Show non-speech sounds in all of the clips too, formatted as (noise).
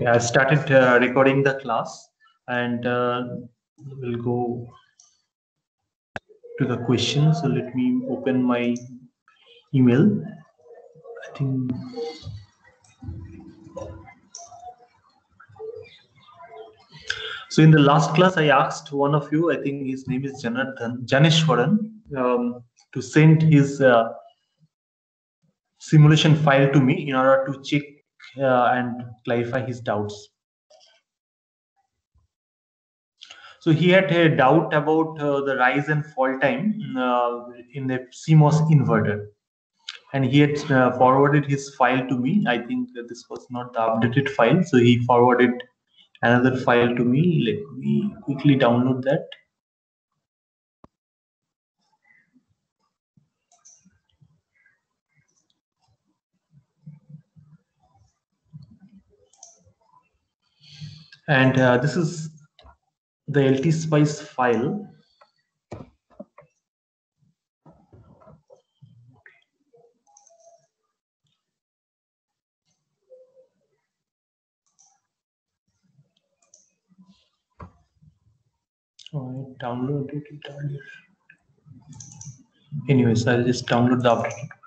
Okay, I started uh, recording the class and uh, we'll go to the question. So let me open my email. I think so. In the last class, I asked one of you, I think his name is Janathan Janeshwaran, um, to send his uh, simulation file to me in order to check and clarify his doubts. So he had a doubt about uh, the rise and fall time uh, in the CMOS inverter. And he had uh, forwarded his file to me. I think this was not the updated file. So he forwarded another file to me. Let me quickly download that. And uh, this is the LT Spice file. I downloaded it earlier. Anyways, I'll just download the updated.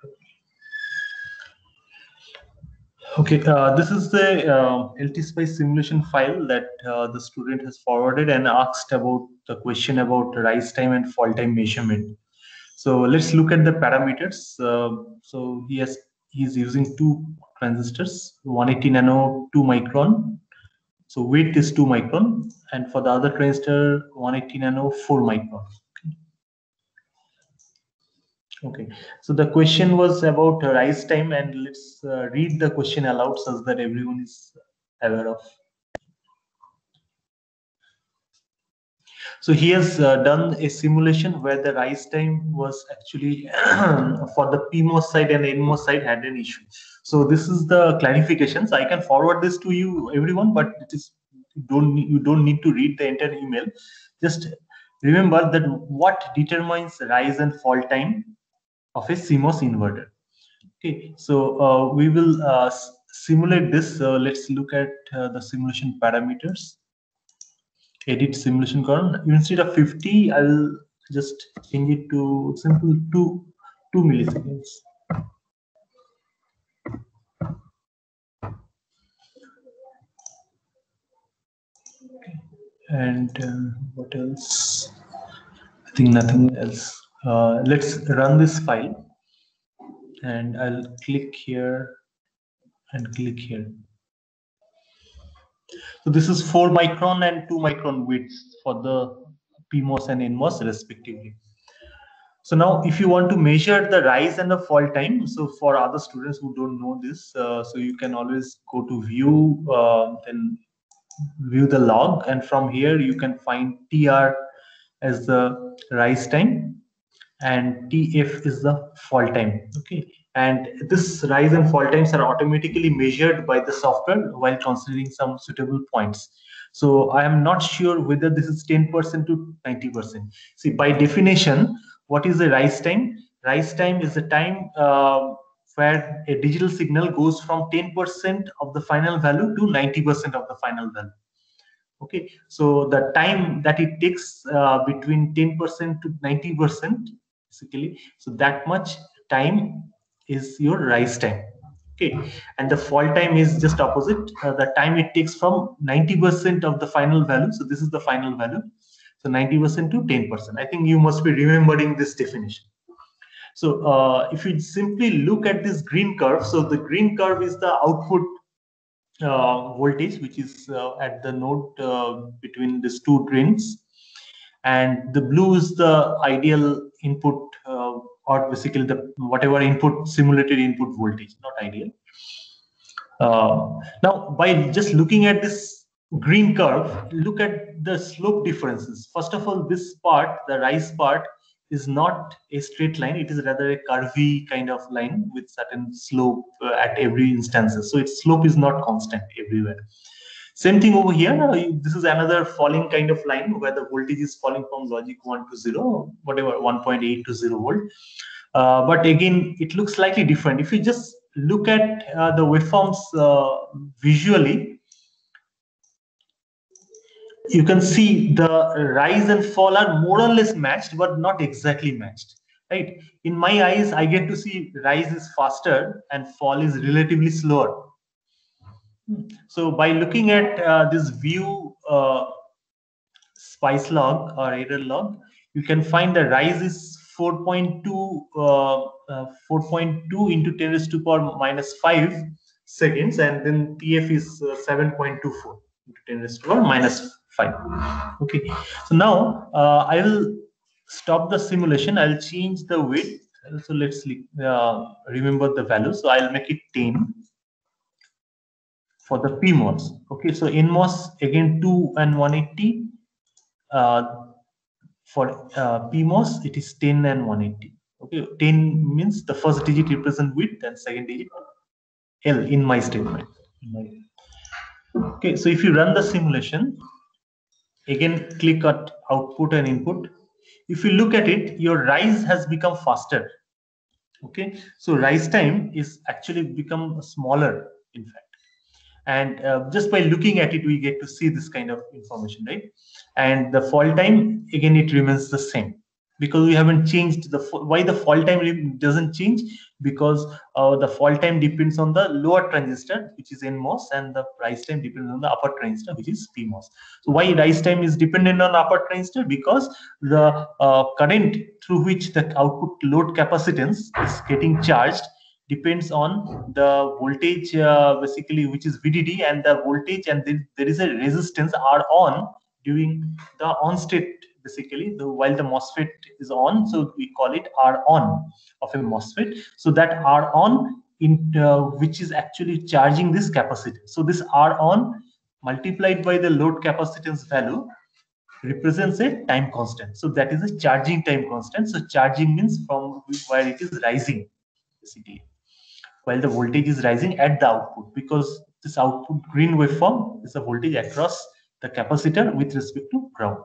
Okay, uh, this is the uh, LT Spice simulation file that uh, the student has forwarded and asked about the question about rise time and fall time measurement. So let's look at the parameters. Uh, so he has he's using two transistors, 180 nano, 2 micron. So width is 2 micron, and for the other transistor, 180 nano, 4 micron. Okay, so the question was about rise time, and let's uh, read the question aloud so that everyone is aware of. So he has uh, done a simulation where the rise time was actually (clears throat) for the PMOS side and NMOS side had an issue. So this is the clarifications. I can forward this to you, everyone, but it is don't you don't need to read the entire email. Just remember that what determines rise and fall time of a CMOS inverter. Okay, so uh, we will uh, simulate this. So let's look at uh, the simulation parameters. Edit simulation current. Instead of 50, I'll just change it to simple two two milliseconds. And uh, what else? I think nothing else uh, let's run this file and I'll click here and click here. So this is 4 micron and 2 micron widths for the PMOS and NMOS respectively. So now if you want to measure the rise and the fall time, so for other students who don't know this, uh, so you can always go to view, uh, then view the log and from here you can find TR as the rise time and TF is the fall time. Okay, and this rise and fall times are automatically measured by the software while considering some suitable points. So I am not sure whether this is 10% to 90%. See, by definition, what is the rise time? Rise time is the time uh, where a digital signal goes from 10% of the final value to 90% of the final value. Okay, so the time that it takes uh, between 10% to 90% basically. So that much time is your rise time. Okay. And the fall time is just opposite. Uh, the time it takes from 90% of the final value. So this is the final value. So 90% to 10% i think you must be remembering this definition. So uh, if you simply look at this green curve so the green curve is the output uh, voltage which is uh, at the node uh, between these two drains and the blue is the ideal input or basically the whatever input simulated input voltage not ideal. Uh, now by just looking at this green curve look at the slope differences. First of all this part the rise part is not a straight line. It is rather a curvy kind of line with certain slope uh, at every instances. So its slope is not constant everywhere same thing over here. This is another falling kind of line where the voltage is falling from logic 1 to 0, whatever, 1.8 to 0 volt. Uh, but again, it looks slightly different. If you just look at uh, the waveforms uh, visually, you can see the rise and fall are more or less matched, but not exactly matched. Right? In my eyes, I get to see rise is faster and fall is relatively slower. So by looking at uh, this view uh, spice log or error log, you can find the rise is 4.2 uh, uh 4.2 into 10 raised to power minus 5 seconds, and then TF is uh, 7.24 into 10 raised to power minus 5 okay. So now uh, i will stop the simulation. I'll change the width. So let's remember the value. So i'll make it 10 for the pmos okay so nmos again 2 and 180 uh, for uh, pmos it is 10 and 180 okay 10 means the first digit represent width and second digit l in my statement. Okay so if you run the simulation again click at output and input. If you look at it your rise has become faster. Okay so rise time is actually become smaller in fact and uh, just by looking at it we get to see this kind of information right? And the fall time again it remains the same. Because we haven't changed the why the fall time doesn't change? Because uh, the fall time depends on the lower transistor which is nmos and the rise time depends on the upper transistor which is pmos so why rise time is dependent on upper transistor? Because the uh, current through which the output load capacitance is getting charged depends on the voltage uh, basically which is vdd and the voltage and there is a resistance r on during the on state basically the while the MOSFET is on, so we call it R on of a MOSFET. So that R on in uh, which is actually charging this capacitor So this R on multiplied by the load capacitance value represents a time constant. So that is a charging time constant. So charging means from where it is rising, basically, while the voltage is rising at the output because this output green waveform is the voltage across the capacitor with respect to ground.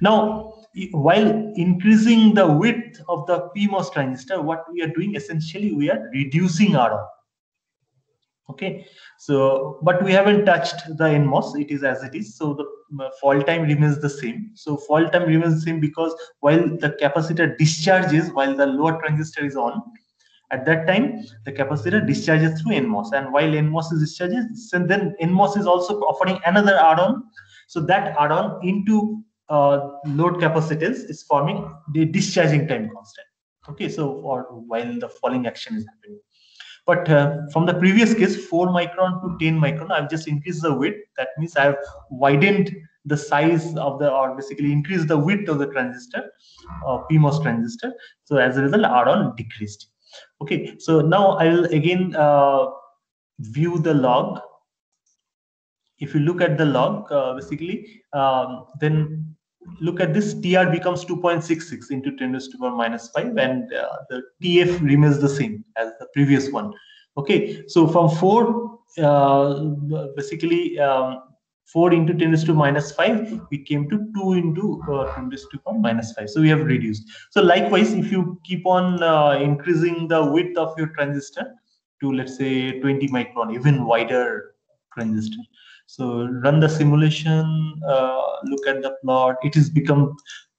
Now, while increasing the width of the PMOS transistor, what we are doing essentially, we are reducing R Okay, so but we haven't touched the NMOS, it is as it is. So the fall time remains the same. So fall time remains the same because while the capacitor discharges while the lower transistor is on, at that time the capacitor discharges through NMOS. And while NMOS is discharges, then NMOS is also offering another R on. So that R on into uh, load capacitance is forming the discharging time constant. Okay, so while the falling action is happening. But uh, from the previous case, 4 micron to 10 micron, I've just increased the width. That means I've widened the size of the, or basically increased the width of the transistor, uh, PMOS transistor. So as a result, R decreased. Okay, so now I will again uh, view the log. If you look at the log, uh, basically, um, then look at this tr becomes 2.66 into 10 to the power minus 5 and uh, the tf remains the same as the previous one okay so from 4 uh, basically um, 4 into 10 to minus 5 we came to 2 into uh, 10 to the power minus 5 so we have reduced so likewise if you keep on uh, increasing the width of your transistor to let's say 20 micron even wider transistor so run the simulation, uh, look at the plot. It has become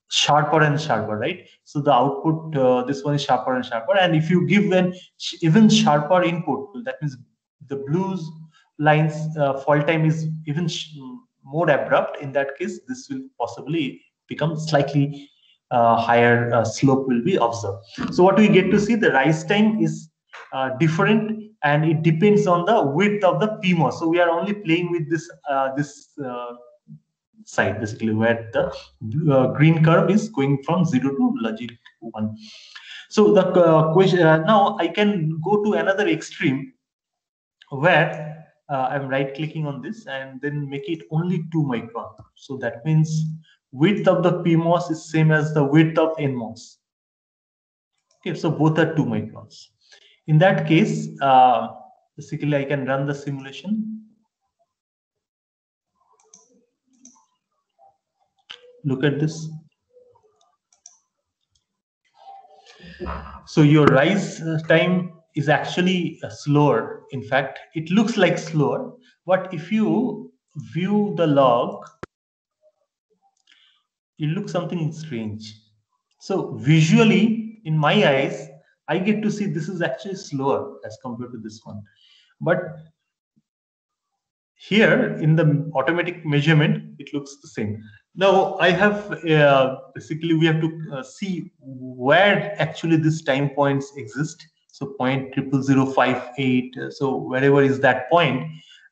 sharper and sharper, right? So the output, uh, this one is sharper and sharper. And if you give an even sharper input, that means the blues lines uh, fall time is even more abrupt. In that case, this will possibly become slightly uh, higher uh, slope will be observed. So what we get to see, the rise time is uh, different and it depends on the width of the PMOS. So we are only playing with this uh, this uh, side basically where the uh, green curve is going from zero to logic one. So the question now I can go to another extreme where uh, I'm right clicking on this and then make it only two micron. So that means width of the PMOS is same as the width of NMOS. Okay, so both are two microns. In that case, uh, basically I can run the simulation. Look at this. So your rise time is actually slower. In fact, it looks like slower. But if you view the log, it looks something strange. So visually, in my eyes, I get to see this is actually slower as compared to this one. But here in the automatic measurement, it looks the same. Now I have uh, basically we have to uh, see where actually these time points exist. So point triple zero five eight. So wherever is that point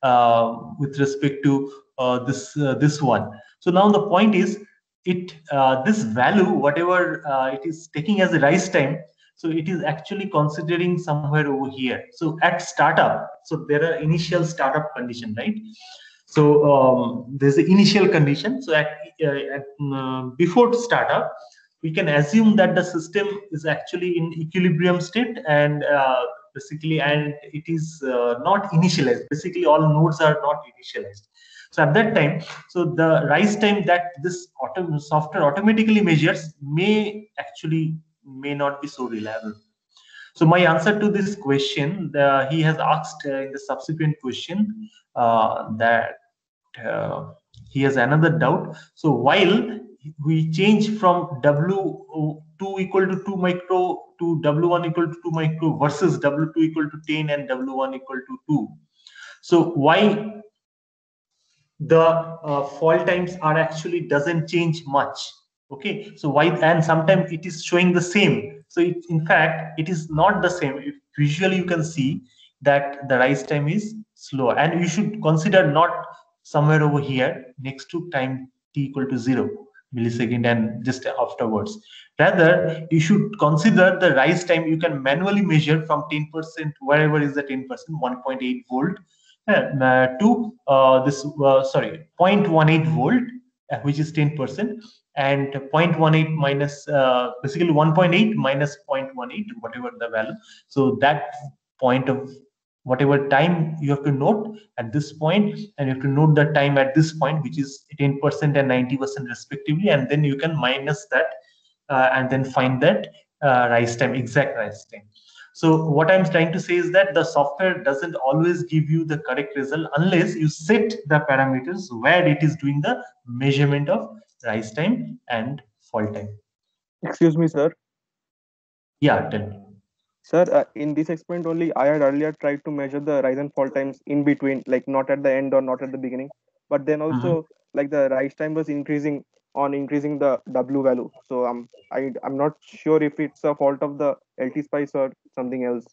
uh, with respect to uh, this uh, this one. So now the point is it uh, this value whatever it is taking as a rise time so it is actually considering somewhere over here so at startup so there are initial startup condition right so um, there's the initial condition so at, uh, at uh, before startup we can assume that the system is actually in equilibrium state and uh, basically and it is uh, not initialized basically all nodes are not initialized so at that time so the rise time that this software automatically measures may actually may not be so reliable. So my answer to this question, the, he has asked uh, in the subsequent question uh, that uh, he has another doubt. So while we change from W2 equal to 2 micro to W1 equal to 2 micro versus W2 equal to 10 and W1 equal to 2. So why the uh, fall times are actually doesn't change much okay? So why and sometimes it is showing the same. So it, in fact it is not the same. If visually you can see that the rise time is slower. And you should consider not somewhere over here. Next to time t equal to 0 millisecond and just afterwards. Rather you should consider the rise time you can manually measure from 10% wherever is the 10% 1.8 volt uh, to uh, this uh, sorry 0.18 volt uh, which is 10% and 0.18 minus uh, basically 1.8 minus 0.18 whatever the value. So that point of whatever time you have to note at this point and you have to note the time at this point which is 10% and 90% respectively and then you can minus that uh, and then find that uh, rise time exact rise time so what i'm trying to say is that the software doesn't always give you the correct result unless you set the parameters where it is doing the measurement of rise time and fall time. Excuse me, sir. Yeah, tell me. Sir, uh, in this experiment only, I had earlier tried to measure the rise and fall times in between, like not at the end or not at the beginning. But then also, mm-hmm. like the rise time was increasing on increasing the W value. So I'm I, I'm not sure if it's a fault of the LT spice or something else.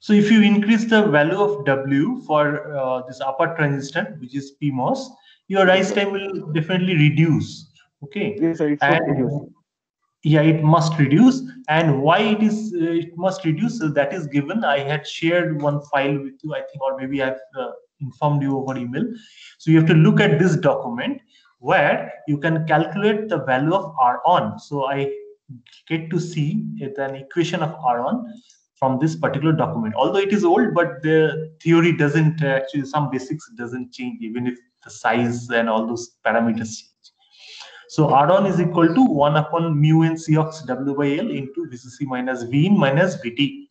So if you increase the value of W for uh, this upper transistor, which is PMOS, your rise time will definitely reduce okay yes sir, and, yeah it must reduce. And why it is uh, it must reduce so that is given. I had shared one file with you i think or maybe i've uh, informed you over email. So you have to look at this document where you can calculate the value of r on. So i get to see an equation of r on from this particular document. Although it is old but the theory doesn't uh, actually some basics doesn't change even if the size and all those parameters change. So R is equal to 1 upon mu n Cox W by L into VCC minus V in minus VT.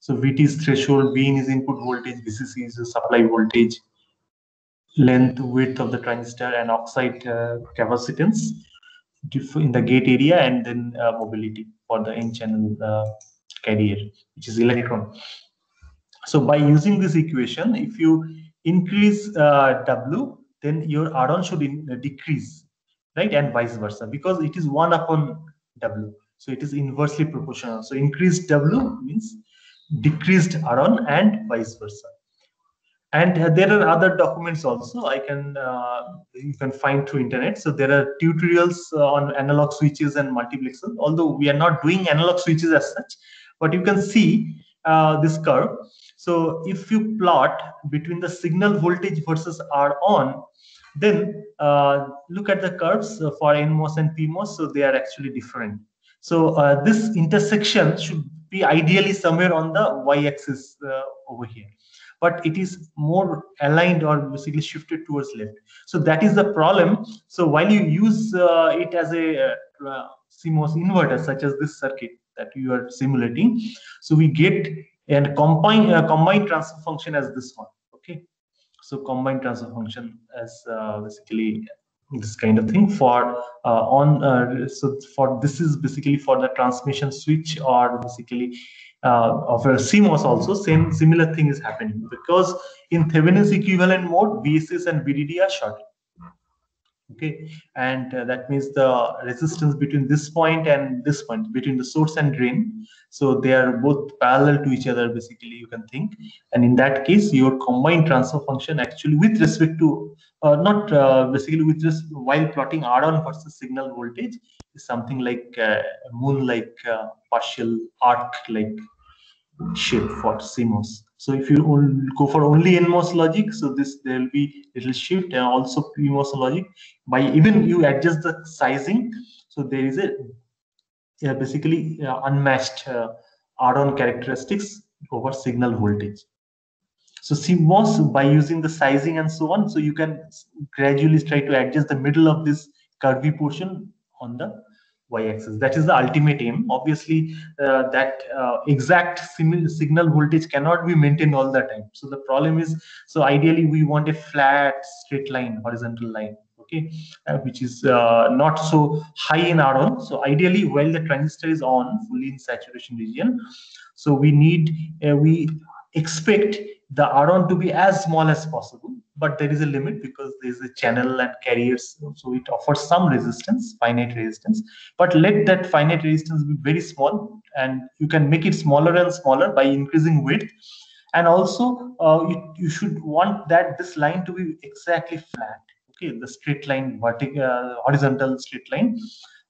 So VT is threshold, V in is input voltage, VCC is the supply voltage, length, width of the transistor, and oxide uh, capacitance in the gate area, and then uh, mobility for the N-channel uh, carrier, which is electron. So by using this equation, if you increase uh, W, then your R should in, decrease, right? And vice versa, because it is 1 upon W. So it is inversely proportional. So increased W means decreased R and vice versa. And uh, there are other documents also I can uh, you can find through internet. So there are tutorials uh, on analog switches and multiplexers. Although we are not doing analog switches as such, but you can see uh, this curve. So if you plot between the signal voltage versus R on, then uh, look at the curves for NMOS and PMOS. So they are actually different. So uh, this intersection should be ideally somewhere on the y-axis uh, over here. But it is more aligned or basically shifted towards left. So that is the problem. So while you use uh, it as a uh, CMOS inverter, such as this circuit that you are simulating, so we get and combine uh, combined transfer function as this one. So combined transfer function as uh, basically this kind of thing for uh, on uh, so for this is basically for the transmission switch or basically uh, of a CMOS also same similar thing is happening because in Thevenin's equivalent mode VSS and VDD are short okay? And uh, that means the resistance between this point and this point between the source and drain. So they are both parallel to each other basically you can think. And in that case your combined transfer function actually with respect to uh, not uh, basically with just while plotting r on versus signal voltage is something like uh, moon like uh, partial arc like shape for CMOS. So if you go for only NMOS logic, so this there will be little shift and also PMOS logic. By even you adjust the sizing, so there is a yeah, basically uh, unmatched uh, R on characteristics over signal voltage. So CMOS by using the sizing and so on, so you can gradually try to adjust the middle of this curvy portion on the y-axis. That is the ultimate aim. Obviously, uh, that uh, exact signal voltage cannot be maintained all the time. So the problem is, so ideally we want a flat straight line, horizontal line, okay, uh, which is uh, not so high in R on. So ideally, while the transistor is on, fully in saturation region, so we need, uh, we expect the R on to be as small as possible but there is a limit because there is a channel and carriers so it offers some resistance finite resistance. But let that finite resistance be very small and you can make it smaller and smaller by increasing width. And also uh, you, you should want that this line to be exactly flat okay? The straight line vertical uh, horizontal straight line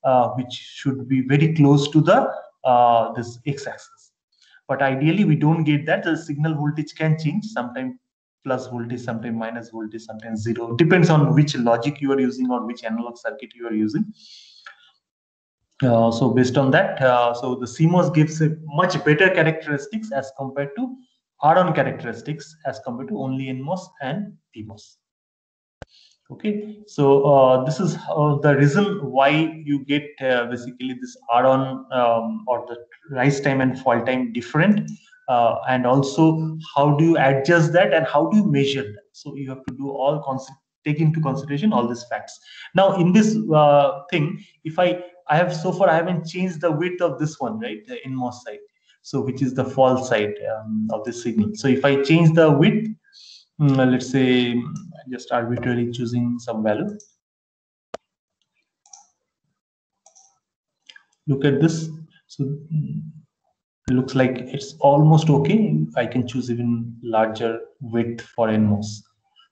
uh, which should be very close to the uh, this x-axis but ideally we don't get that the signal voltage can change sometimes plus voltage, sometimes minus voltage, sometimes zero. Depends on which logic you are using or which analog circuit you are using. Uh, so based on that, uh, so the CMOS gives a much better characteristics as compared to R on characteristics as compared to only NMOS and PMOS. Okay, so uh, this is uh, the reason why you get uh, basically this R on um, or the rise time and fall time different uh, and also how do you adjust that and how do you measure that? So you have to do all take into consideration all these facts. Now in this uh, thing if i i have so far i haven't changed the width of this one right the NMOS side. So which is the fall side um, of this signal. So if i change the width um, let's say just arbitrarily choosing some value look at this so it looks like it's almost okay. I can choose even larger width for NMOS.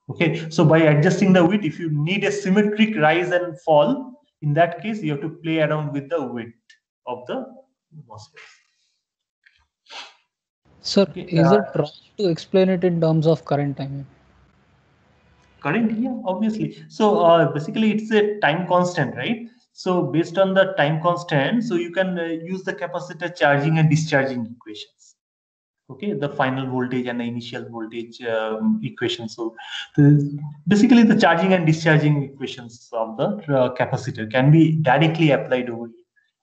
Okay, so by adjusting the width, if you need a symmetric rise and fall, in that case, you have to play around with the width of the MOSFET. Sir, okay, is uh, it wrong to explain it in terms of current time? Current, yeah, obviously. So uh, basically, it's a time constant, right? So based on the time constant, so you can uh, use the capacitor charging and discharging equations. Okay, the final voltage and the initial voltage um, equation. So the, basically the charging and discharging equations of the uh, capacitor can be directly applied over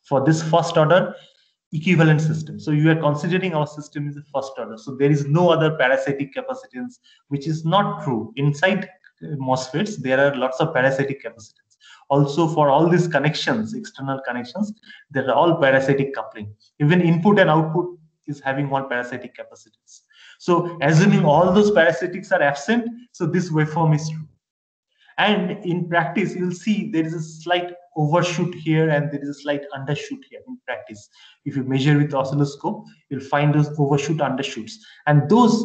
for this first order equivalent system. So you are considering our system is a first order. So there is no other parasitic capacitance, which is not true. Inside MOSFETs, there are lots of parasitic capacitance. Also for all these connections external connections they're all parasitic coupling. Even input and output is having one parasitic capacitance. So assuming all those parasitics are absent so this waveform is true. And in practice you'll see there is a slight overshoot here and there is a slight undershoot here in practice. If you measure with oscilloscope you'll find those overshoot undershoots. And those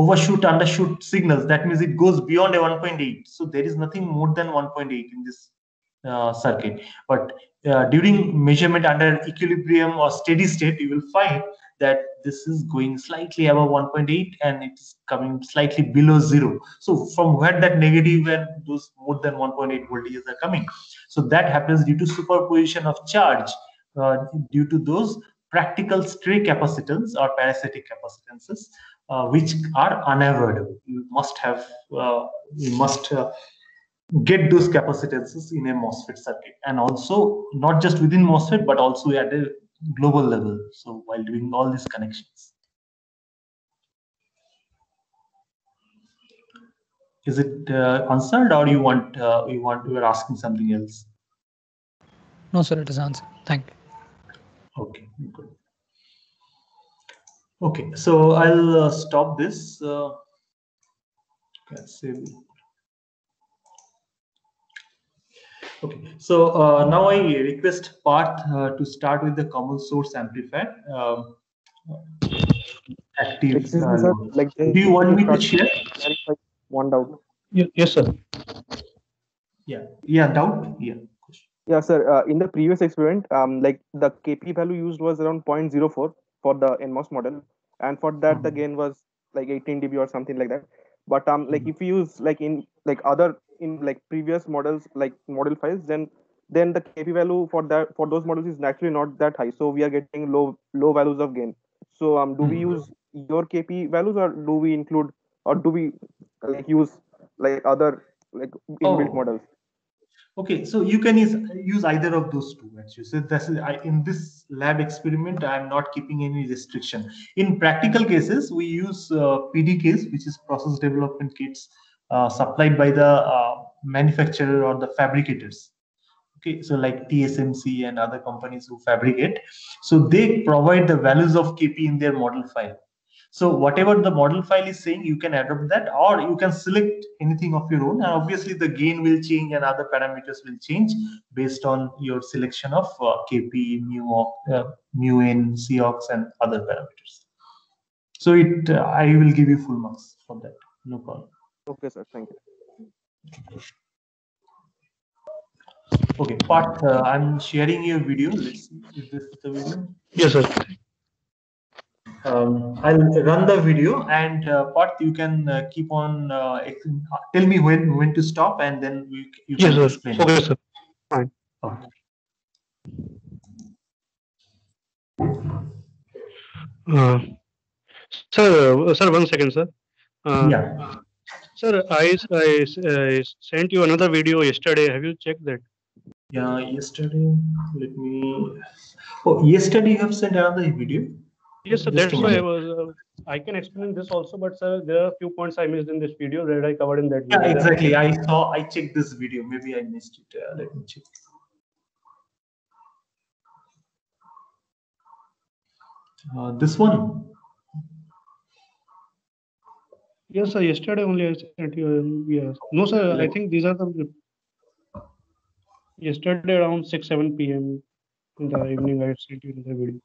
overshoot undershoot signals that means it goes beyond a 1.8 so there is nothing more than 1.8 in this uh, circuit. But uh, during measurement under equilibrium or steady state, you will find that this is going slightly above 1.8 and it's coming slightly below zero. So from where that negative and those more than 1.8 voltages are coming. So that happens due to superposition of charge uh, due to those practical stray capacitance or parasitic capacitances, uh, which are unavoidable. You must have, uh, you must uh, get those capacitances in a MOSFET circuit and also not just within MOSFET but also at a global level. So while doing all these connections. Is it uh, answered, or you want uh, you want you are asking something else? No, sir, it is answered. Thank you. Okay, good. Okay, so I'll uh, stop this. Uh, let's see. Okay, so uh, now I request Parth uh, to start with the common source amplifier. Um, active. Me, uh, sir. Like, do you want me to share? one doubt. Yes, sir. Yeah, yeah, doubt. Yeah. Yeah, sir. Uh, in the previous experiment, um, like the KP value used was around 0.04 for the NMOS model, and for that the Mhm. gain was like 18 dB or something like that. But um, like if you use like in like other in like previous models like model files, then then the KP value for that for those models is naturally not that high. So we are getting low low values of gain. So um, do we Mhm. use your KP values or do we include or do we like use like other like inbuilt Oh. models? Okay, so you can use, either of those two actually. So that's I, in this lab experiment, I'm not keeping any restriction. In practical cases, we use uh, PDKs, which is process development kits uh, supplied by the uh, manufacturer or the fabricators. Okay, so like TSMC and other companies who fabricate, so they provide the values of KP in their model file. So whatever the model file is saying, you can adopt that, or you can select anything of your own. And obviously, the gain will change and other parameters will change based on your selection of uh, KP, mu, uh, mu n, Cox, and other parameters. So it, uh, I will give you full marks for that. No problem. Okay, sir. Thank you. Okay, Parth, uh, I'm sharing your video. Let's see if this is the video. Yes, sir. Um, I'll run the video and uh, Parth, you can uh, keep on uh, tell me when when to stop and then you, you Yes, can sir. explain. Okay, sir. Okay. Uh, sir, uh, sir, one second, sir. Uh, Yeah. Sir, I, I, I sent you another video yesterday. Have you checked that? Yeah. Yesterday, let me. Oh, yesterday you have sent another video. Yes, sir. Just That's why I was. Uh, I can explain this also, but sir, there are a few points I missed in this video that I covered in that Yeah, video. exactly. I saw. I checked this video. Maybe I missed it. Uh, let me check. Uh, this one. Yes, sir. Yesterday only I sent you. um, Yes. No, sir. I think these are the. Yesterday around six seven p.m. in the evening, I sent you the video.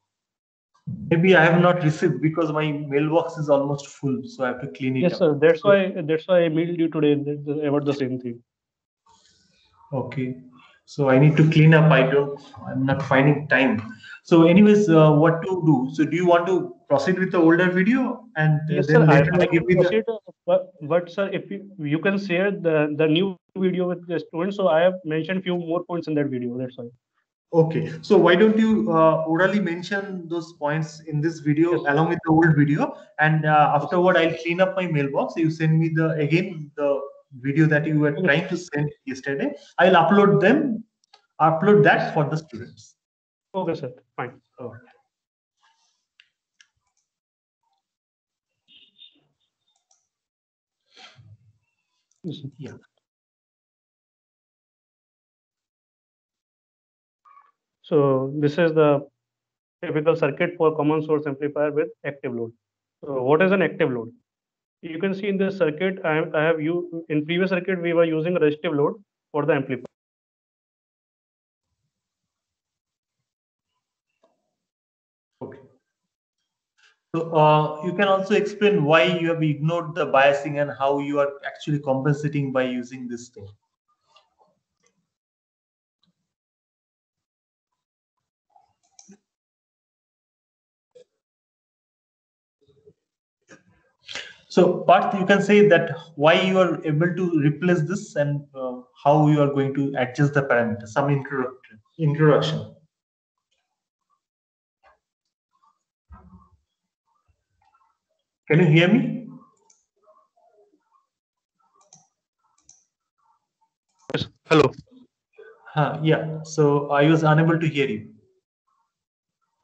Maybe I have not received because my mailbox is almost full, so I have to clean it Yes, up. sir. That's why. That's why I mailed you today about the same thing. Okay, so I need to clean up. I don't. I'm not finding time. So, anyways, uh, what to do? So, do you want to proceed with the older video and Yes, then sir. Later I will give you the proceed, but, but sir, if you, you can share the, the new video with the students, so I have mentioned few more points in that video. That's why. Okay, so why don't you uh, orally mention those points in this video Yes. along with the old video, and uh, afterward I'll clean up my mailbox. You send me the again the video that you were Okay. trying to send yesterday. I'll upload them, upload that for the students. Okay, sir. Fine. Oh. Yes, sir. Yeah. So this is the typical circuit for common source amplifier with active load. So what is an active load? You can see in this circuit, I have, I have you in previous circuit we were using resistive load for the amplifier. Okay. So uh, you can also explain why you have ignored the biasing and how you are actually compensating by using this thing. So, Parth, you can say that why you are able to replace this and uh, how you are going to adjust the parameter. Some introduction. Introduction. Can you hear me? Yes. Hello. Huh, yeah. So I was unable to hear you.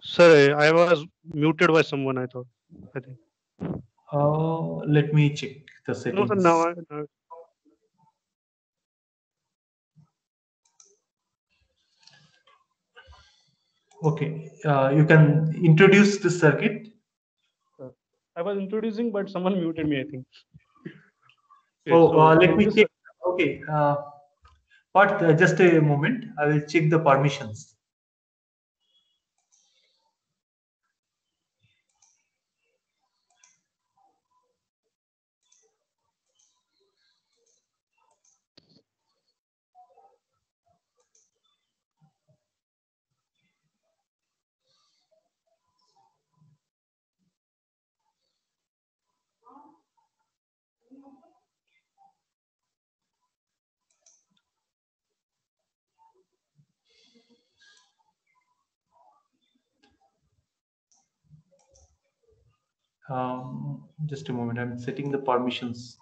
Sir, I was muted by someone, I thought. I think. Uh, let me check the settings. No. Okay, uh, you can introduce the circuit. I was introducing, but someone muted me, I think. Okay, oh, so uh, let me check. Okay, uh, but uh, just a moment. I will check the permissions. Um, just a moment. I'm setting the permissions.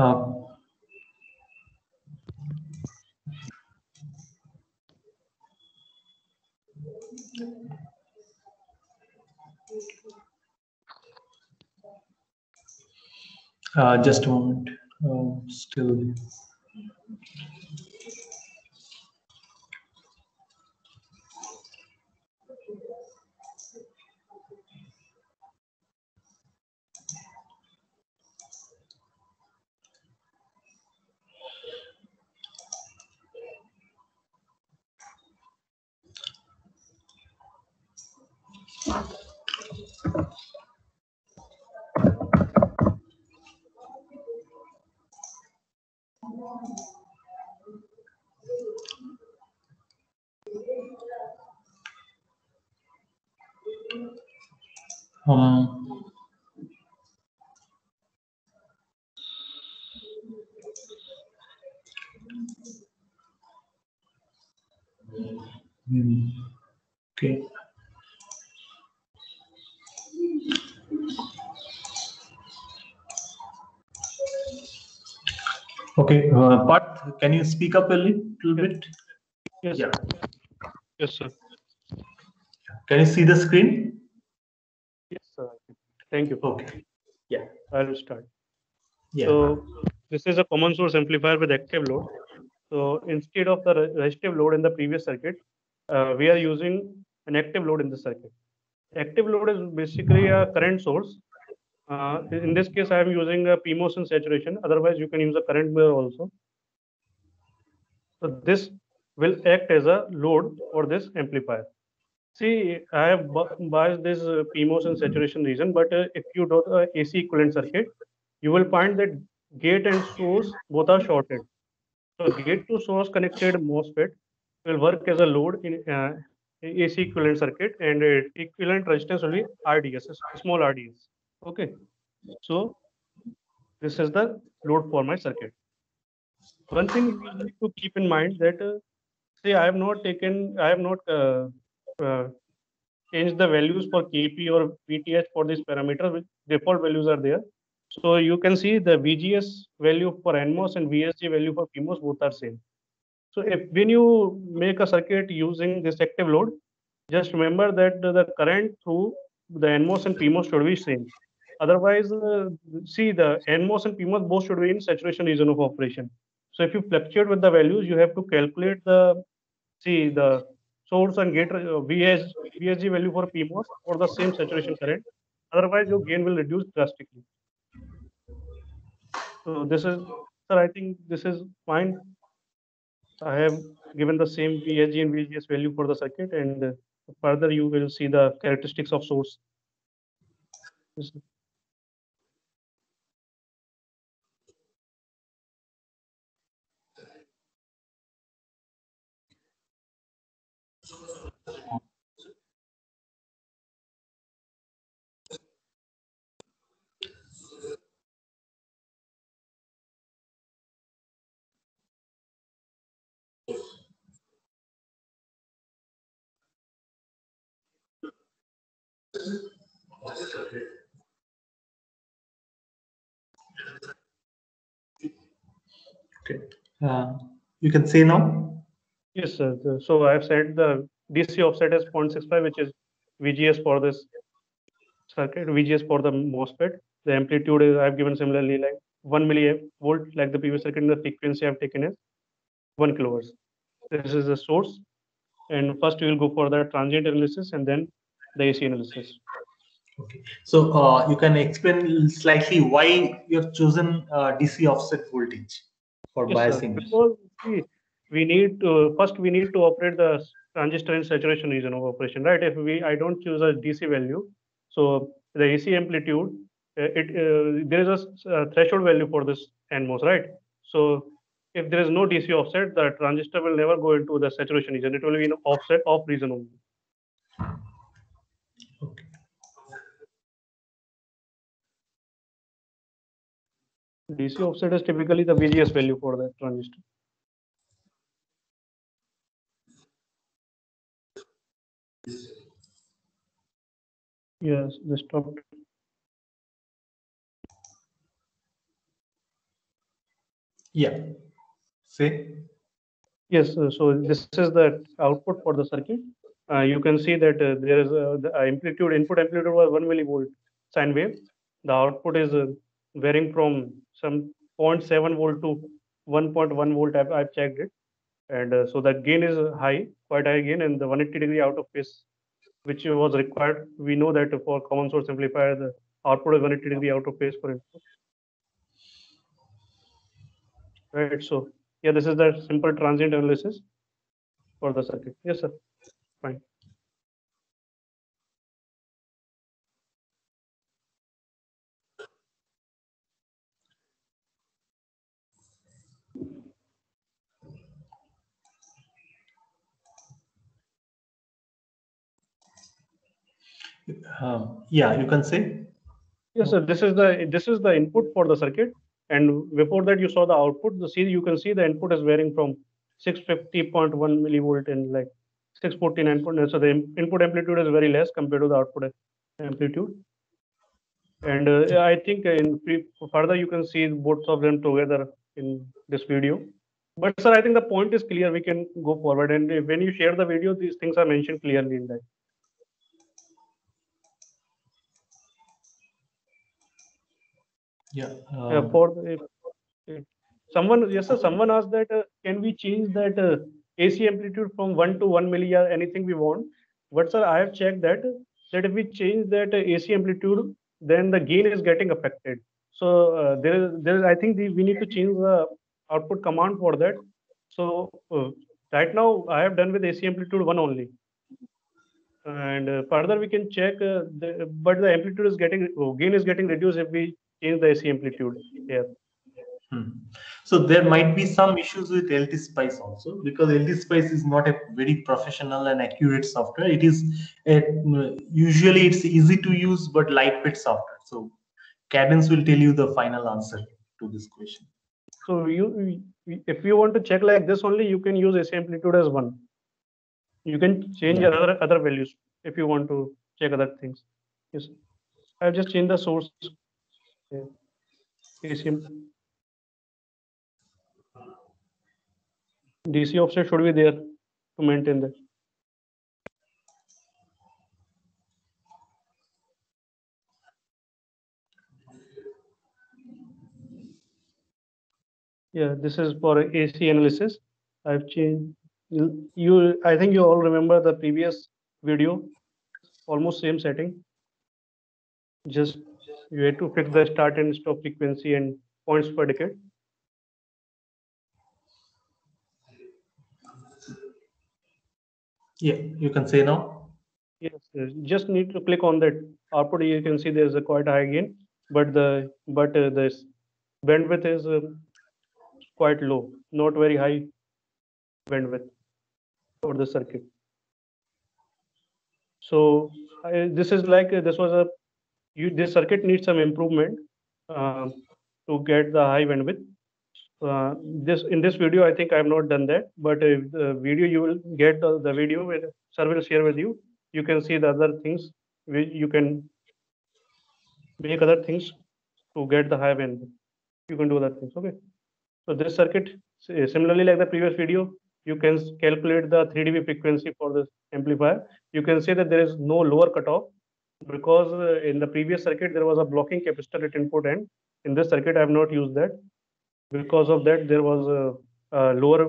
Uh, uh, just a moment. Uh, still. Um, hmm, okay. Okay, uh, Parth, can you speak up a little bit? Yes, Yeah. yes, sir. Can you see the screen? Yes, sir. Thank you. Okay. Yeah. I will start. Yeah. So this is a common source amplifier with active load. So instead of the resistive load in the previous circuit, uh, we are using an active load in the circuit. Active load is basically a current source. Uh, in in this case, I am using a PMOS in saturation. Otherwise, you can use a current mirror also. So this will act as a load for this amplifier. See, I have biased this uh, PMOS and saturation region, but uh, if you do the AC equivalent circuit, you will find that gate and source both are shorted. So gate to source connected MOSFET will work as a load in uh, AC equivalent circuit, and uh, equivalent resistance will be RDS, small RDS. Okay, so this is the load for my circuit. One thing you need to keep in mind that uh, see, I have not taken, I have not uh, uh, changed the values for KP or VTH for this parameter. Which default values are there. So you can see the VGS value for NMOS and VSG value for PMOS both are same. So if when you make a circuit using this active load, just remember that the current through the NMOS and PMOS should be same. Otherwise, uh, see the NMOS and PMOS both should be in saturation region of operation. So if you fluctuate with the values, you have to calculate the see the source and gate uh, VS, VSG value for PMOS for the same saturation current. Otherwise, your gain will reduce drastically. So this is, sir, I think this is fine. I have given the same VSG and VGS value for the circuit and further you will see the characteristics of source. Okay. Uh, you can see now. Yes, sir. So I have said the DC offset is 0.65, which is VGS for this circuit, VGS for the MOSFET. The amplitude is I've given similarly like 1 millivolt, like the previous circuit, and the frequency I've taken is 1 kilohertz. This is the source. And first we will go for the transient analysis and then the AC analysis. Okay. So uh, you can explain slightly why you have chosen uh, DC offset voltage for Yes, sir. biasing. Because see, we need to first we need to operate the transistor in saturation region of operation, right? If we I don't choose a DC value, so the AC amplitude, uh, it uh, there is a uh, threshold value for this NMOS, right? So if there is no DC offset, the transistor will never go into the saturation region. It will be in offset off region only. DC offset is typically the VGS value for the transistor. Yes, the stop. Yeah. Say. Yes, so this is the output for the circuit. Uh, you can see that uh, there is uh, the amplitude, input amplitude was 1 millivolt sine wave. The output is uh, varying from some 0.7 volt to 1.1 volt. I've, I've checked it. And uh, so the gain is high, quite high gain, and the 180 degree out of phase, which was required. We know that for common source amplifier, the output is 180 degree out of phase for input. Right, so yeah, this is the simple transient analysis for the circuit. Yes, sir. Fine. Um, yeah, you can say. Yes, sir. This is the this is the input for the circuit, and before that you saw the output. The see you can see the input is varying from 650.1 millivolt and like 649. So the input amplitude is very less compared to the output amplitude. And uh, I think in further you can see both of them together in this video. But sir, I think the point is clear. We can go forward, and when you share the video, these things are mentioned clearly in that. Yeah. Uh, for the, someone, yes, sir. Someone asked that uh, can we change that uh, AC amplitude from one to one milli anything we want? But sir, I have checked that that if we change that uh, AC amplitude, then the gain is getting affected. So uh, there is there is I think the, we need to change the output command for that. So uh, right now I have done with AC amplitude one only. And uh, further we can check, uh, the, but the amplitude is getting gain is getting reduced if we change the AC amplitude here. Hmm. So there might be some issues with LT Spice also because LT Spice is not a very professional and accurate software. It is a, usually it's easy to use but lightweight software. So Cadence will tell you the final answer to this question. So you, you- if you want to check like this only, you can use AC amplitude as one. You can change Yeah. other other values if you want to check other things. Yes, I've just changed the source. Yeah. AC DC offset should be there to maintain that. Yeah, this is for AC analysis. I've changed. You- I think you all remember the previous video, almost same setting. Just you had to fix the start and stop frequency and points per decade. Yeah, you can say now. Yes, just need to click on that output. You can see there's a quite high gain, but the but uh, this bandwidth is uh, quite low, not very high bandwidth for the circuit. So I, this is like uh, this was a you this circuit needs some improvement um, to get the high bandwidth. Uh, this in this video, I think I have not done that, but uh, the video you will get the, the video with sir will share with you you can see the other things you can make other things to get the high bandwidth. You can do other things. Okay. So this circuit, similarly like the previous video, you can calculate the 3 dB frequency for this amplifier. You can say that there is no lower cutoff because uh, in the previous circuit there was a blocking capacitor at input end. In this circuit, I have not used that. Because of that, there was a, a lower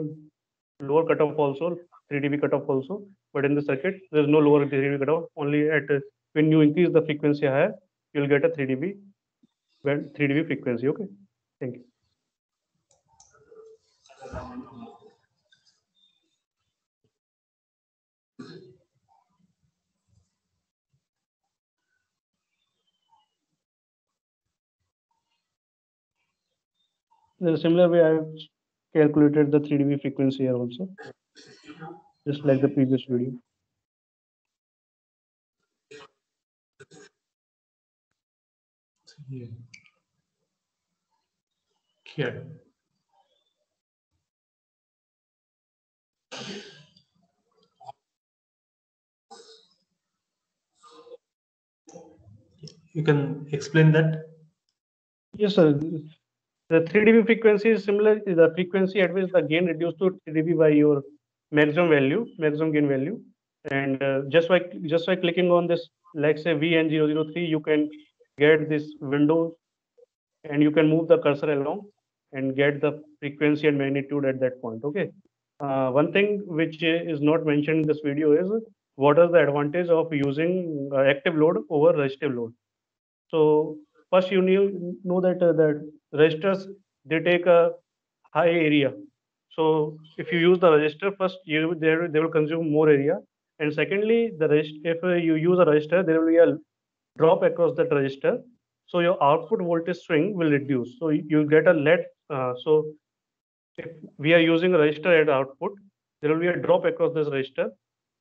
lower cutoff also, 3 dB cutoff also. But in the circuit, there is no lower 3 dB cutoff. Only at uh, when you increase the frequency higher, you'll get a 3 dB when 3 dB frequency. Okay, thank you. In a similar way, I've calculated the 3 dB frequency here also, just like the previous video. Yeah. Here. You can explain that? Yes, sir. The 3 dB frequency is similar to the frequency at which the gain reduced to 3 dB by your maximum value, maximum gain value. And uh, just by just by clicking on this, like say VN003, you can get this window and you can move the cursor along and get the frequency and magnitude at that point. Okay. Uh, one thing which is not mentioned in this video is what is the advantage of using uh, active load over resistive load. So first you need know that uh, that resistors they take a high area. So if you use the resistor first, you they, they will consume more area. And secondly, the if uh, you use a resistor, there will be a drop across that resistor. So your output voltage swing will reduce. So you get a LED. Uh, so if we are using a resistor at output, there will be a drop across this resistor.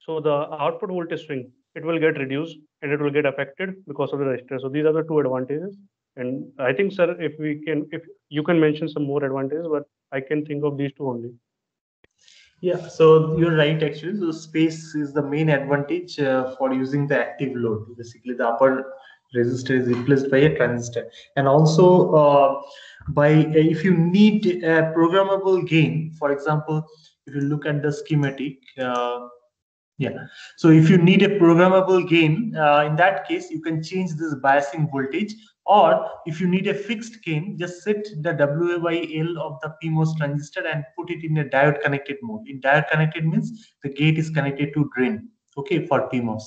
So the output voltage swing, it will get reduced and it will get affected because of the resistor. So these are the two advantages. And I think, sir, if we can, if you can mention some more advantages, but I can think of these two only. Yeah, so you're right actually. So space is the main advantage uh, for using the active load. Basically, the upper resistor is replaced by a transistor, and also uh, by if you need a programmable gain, for example, if you look at the schematic. Uh, yeah, so if you need a programmable gain, uh, in that case, you can change this biasing voltage or if you need a fixed gain, just set the WA L of the PMOS transistor and put it in a diode connected mode. In diode connected means the gate is connected to drain, okay, for PMOS.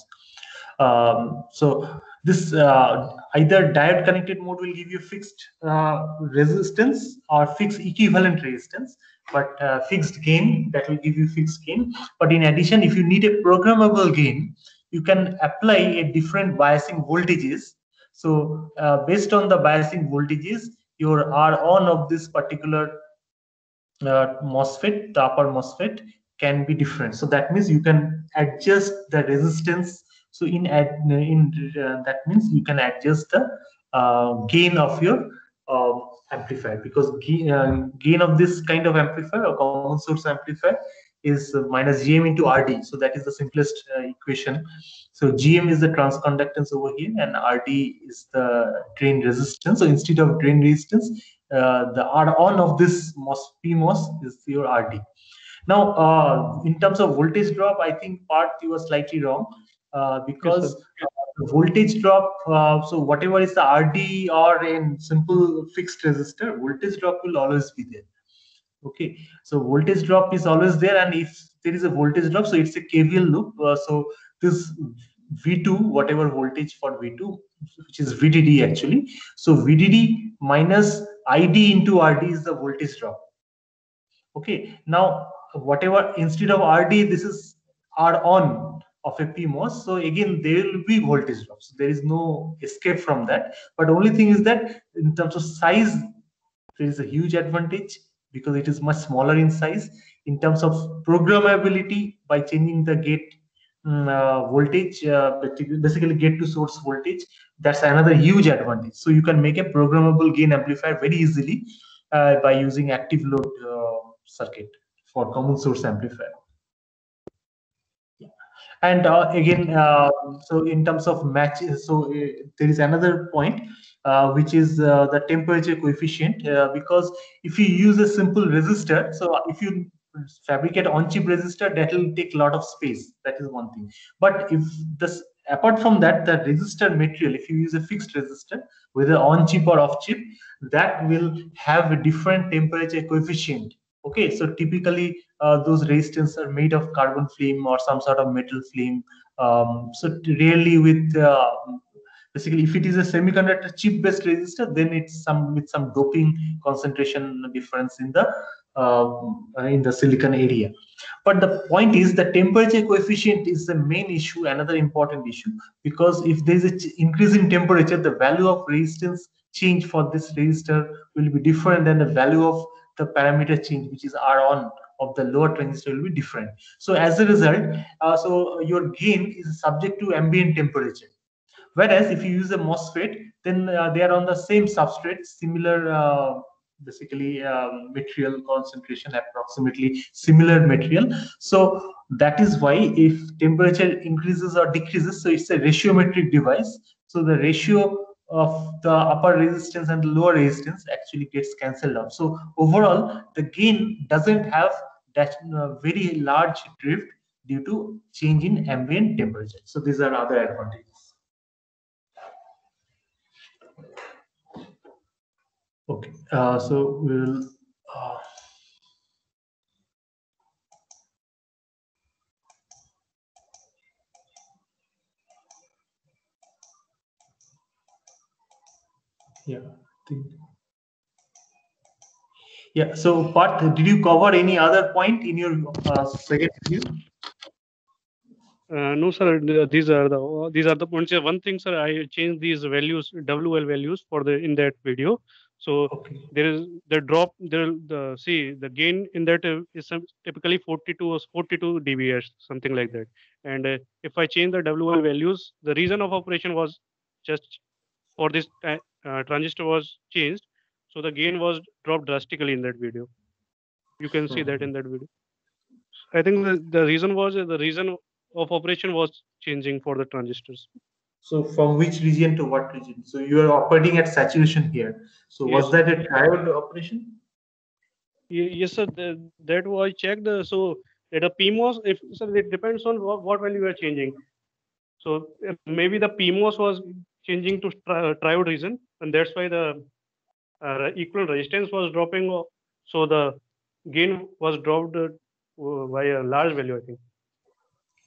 Um, so this uh, either diode connected mode will give you fixed uh, resistance or fixed equivalent resistance, but uh, fixed gain that will give you fixed gain. But in addition, if you need a programmable gain, you can apply a different biasing voltages so uh, based on the biasing voltages, your R on of this particular uh, MOSFET, the upper MOSFET, can be different. So that means you can adjust the resistance. So in in uh, that means you can adjust the uh, gain of your uh, amplifier because gain, uh, gain of this kind of amplifier or common source amplifier is minus gm into rd so that is the simplest uh, equation. So gm is the transconductance over here and rd is the drain resistance. So instead of drain resistance uh, the r on of this MOS, pmos is your rd now uh, in terms of voltage drop i think Parth you were slightly wrong uh, because yes, the voltage drop uh, so whatever is the rd or in simple fixed resistor voltage drop will always be there okay so voltage drop is always there and if there is a voltage drop so it's a kvl loop uh, so this v2 whatever voltage for v2 which is vdd actually so vdd minus id into rd is the voltage drop okay now whatever instead of rd this is r on of a PMOS. So again, there will be voltage drops. There is no escape from that. But only thing is that in terms of size, there is a huge advantage because it is much smaller in size. In terms of programmability by changing the gate um, uh, voltage uh, basically gate to source voltage that's another huge advantage. So you can make a programmable gain amplifier very easily uh, by using active load uh, circuit for common source amplifier And uh, again, uh, so in terms of matches, so uh, there is another point, uh, which is the temperature coefficient, because if you use a simple resistor, so if you fabricate on-chip resistor, that will take a lot of space. That is one thing. But if this, apart from that, the resistor material, if you use a fixed resistor, whether on-chip or off-chip, that will have a different temperature coefficient okay so typically uh, those resistors are made of carbon film or some sort of metal film. Um, so really with uh, basically if it is a semiconductor chip based resistor then it's some with some doping concentration difference in the uh, in the silicon area. But the point is the temperature coefficient is the main issue another important issue. Because if there is an increase in temperature the value of resistance change for this resistor will be different than the value of the parameter change, which is R on of the lower transistor will be different. So as a result, uh, so your gain is subject to ambient temperature. Whereas if you use a MOSFET, then uh, they are on the same substrate, similar uh, basically um, material concentration, approximately similar material. So that is why if temperature increases or decreases, so it's a ratiometric device. So the ratio of the upper resistance and lower resistance actually gets cancelled out. So overall, the gain doesn't have that very large drift due to change in ambient temperature. So these are other advantages. Okay, uh, so we'll. Uh, yeah yeah so Parth did you cover any other point in your uh, second video uh, no sir these are the these are the points. One thing sir i changed these values wl values for the in that video. So okay. there is the drop there the see the gain in that is typically 42 or 42 dBs something like that. And uh, if i change the wl values the reason of operation was just for this uh, uh, transistor was changed so the gain was dropped drastically in that video. You can see that in that video. I think the, the reason was the reason of operation was changing for the transistors. So from which region to what region? So you are operating at saturation here. So yes. was that a triode operation? Yes sir the, that was checked so at a pmos if so it depends on what, what value you are changing. So maybe the pmos was changing to tri triode region and that's why the uh, equivalent resistance was dropping. So the gain was dropped uh, by a large value, I think.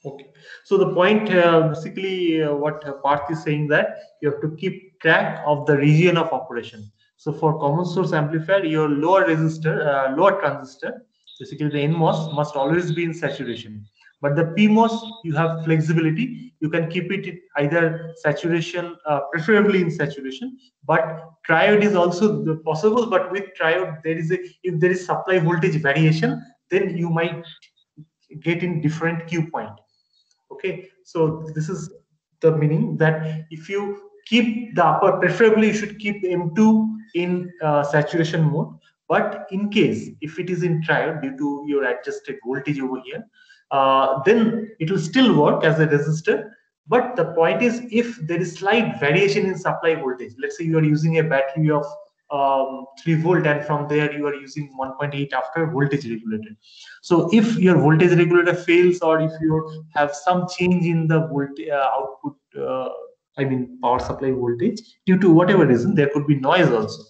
Okay. So the point uh, basically uh, what Parth is saying that you have to keep track of the region of operation. So for common source amplifier, your lower resistor, uh, lower transistor, basically the NMOS must always be in saturation. But the PMOS, you have flexibility. You can keep it either saturation, uh, preferably in saturation. But triode is also possible. But with triode, there is a if there is supply voltage variation, then you might get in different Q point. Okay, so this is the meaning that if you keep the upper, preferably you should keep M2 in uh, saturation mode. But in case if it is in triode due to your adjusted voltage over here, uh, then it will still work as a resistor. But the point is, if there is slight variation in supply voltage, let's say you are using a battery of um, 3 volt and from there you are using 1.8 after voltage regulator. So if your voltage regulator fails or if you have some change in the voltage uh, output, uh, I mean power supply voltage due to whatever reason, there could be noise also.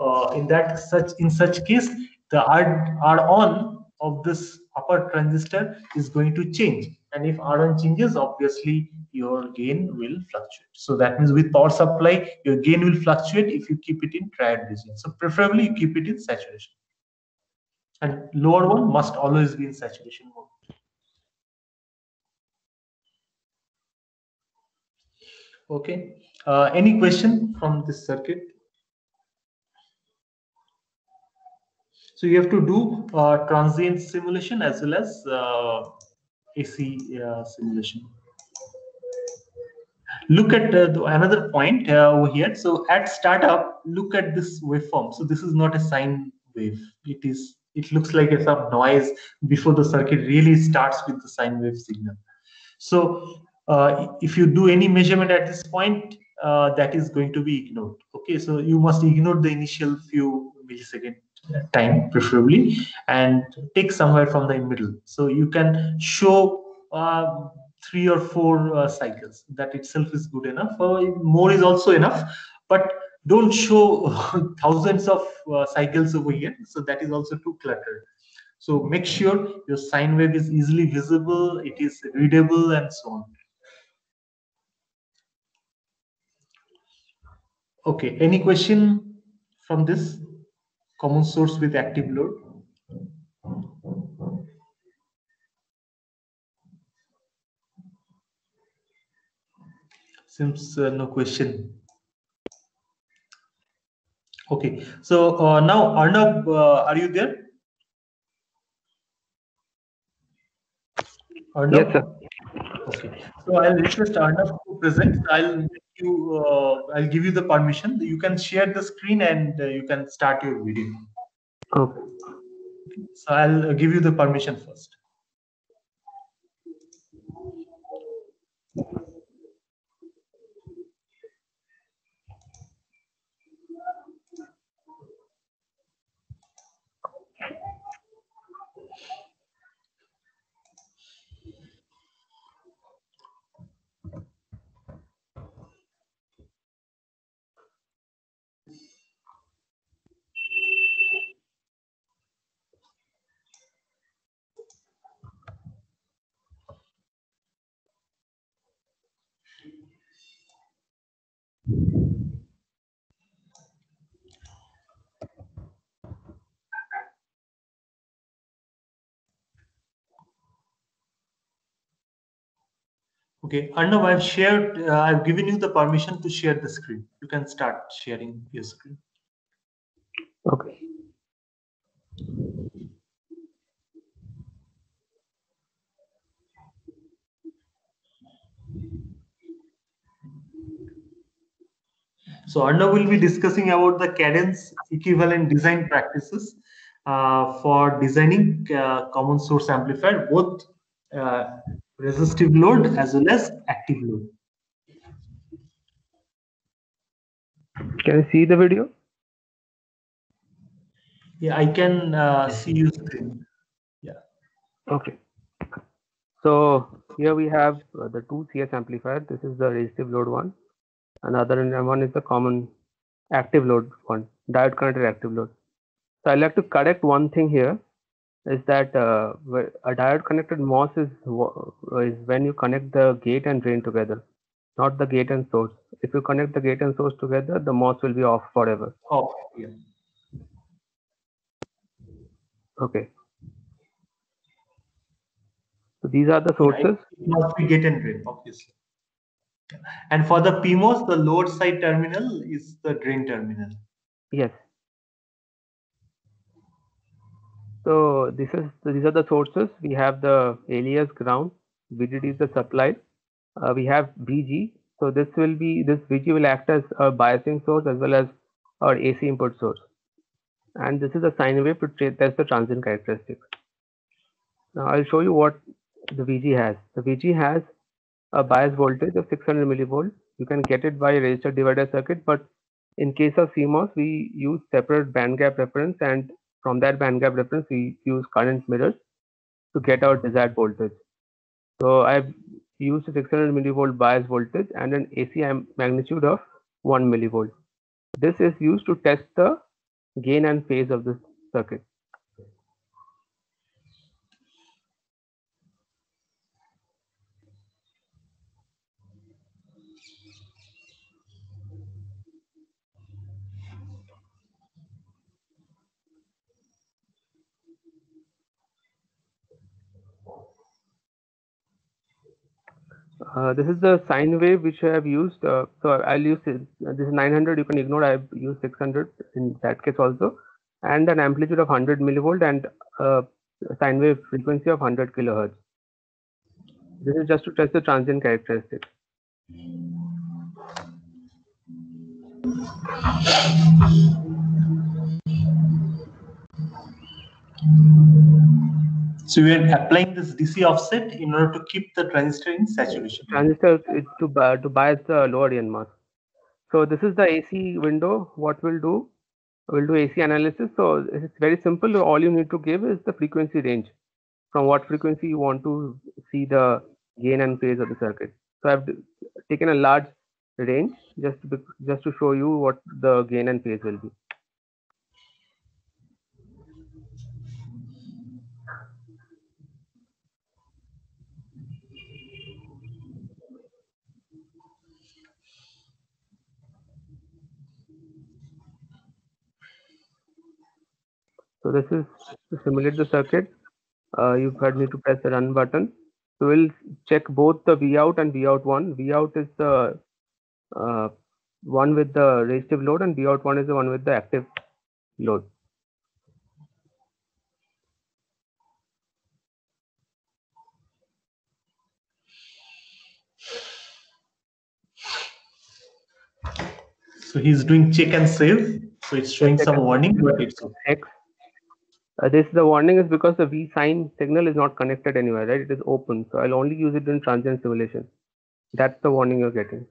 Uh, in that such in such case, the R, on of this upper transistor is going to change. And if R on changes, obviously your gain will fluctuate. So that means with power supply, your gain will fluctuate if you keep it in triode region. So preferably you keep it in saturation. And lower one must always be in saturation mode. Okay. Uh, any question from this circuit? So you have to do uh, transient simulation as well as uh, AC uh, simulation. Look at uh, the, another point over here. So at startup, look at this waveform. So this is not a sine wave. It is. It looks like a some noise before the circuit really starts with the sine wave signal. So uh, if you do any measurement at this point, uh, that is going to be ignored. Okay, so you must ignore the initial few millisecond time preferably and take somewhere from the middle. So you can show uh, three or four uh, cycles. That itself is good enough. Uh, more is also enough, but don't show (laughs) thousands of uh, cycles over here. So that is also too cluttered. So make sure your sine wave is easily visible, it is readable and so on. Okay, any question from this common source with active load? Seems uh, no question. Okay, so uh, now Arnab, uh, are you there? Arnab? Yes, sir. Okay, so I'll request Arnab to present. I'll make you, uh, I'll give you the permission. You can share the screen and uh, you can start your video. Okay. So I'll uh, give you the permission first. Okay, Arnab, I've shared, uh, I've given you the permission to share the screen. You can start sharing your screen. Okay. So Arnab will be discussing about the cadence equivalent design practices uh, for designing uh, common source amplifier, both uh, resistive load as well as active load. Can you see the video? Yeah, I can uh, see you screen. Yeah. Okay. So here we have uh, the two CS amplifier. This is the resistive load one. Another one is the common active load one, diode connected active load. So I like to correct one thing here is that uh, a diode connected MOS is is when you connect the gate and drain together, not the gate and source. If you connect the gate and source together, the MOS will be off forever. Oh, yeah. Okay. So these are the sources. It must be gate and drain, obviously. And for the PMOS, the load side terminal is the drain terminal. Yes. So this is these are the sources. We have the alias ground. VDD is the supply. Uh, we have VG. So this will be this VG will act as a biasing source as well as our AC input source. And this is a sine wave to test the transient characteristics. Now I'll show you what the VG has. The VG has a bias voltage of 600 millivolt. You can get it by resistor divider circuit, but in case of CMOS, we use separate band gap reference, and from that band gap reference, we use current mirrors to get our desired voltage. So I've used a 600 millivolt bias voltage and an AC magnitude of 1 millivolt. This is used to test the gain and phase of the circuit. Uh, this is the sine wave which I have used. Uh, so I'll use uh, This is 900. You can ignore. I've used 600 in that case also, and an amplitude of 100 millivolt and uh, a sine wave frequency of 100 kilohertz. This is just to test the transient characteristics. So we are applying this DC offset in order to keep the transistor in saturation. Transistor is to bi- to bias the lower NMOS. So this is the AC window. What we'll do, we'll do AC analysis. So it's very simple. All you need to give is the frequency range. From what frequency you want to see the gain and phase of the circuit. So I've taken a large range just to, just to show you what the gain and phase will be. So this is to simulate the circuit. Uh, you need to press the run button. So we'll check both the V out and V out one. V out is the uh, one with the resistive load and V out one is the one with the active load. So he's doing check and save. So it's showing Check some warning, but it's okay. X. Uh, this the warning is because the V sign signal is not connected anywhere, right? It is open. So I'll only use it in transient simulation. That's the warning you're getting.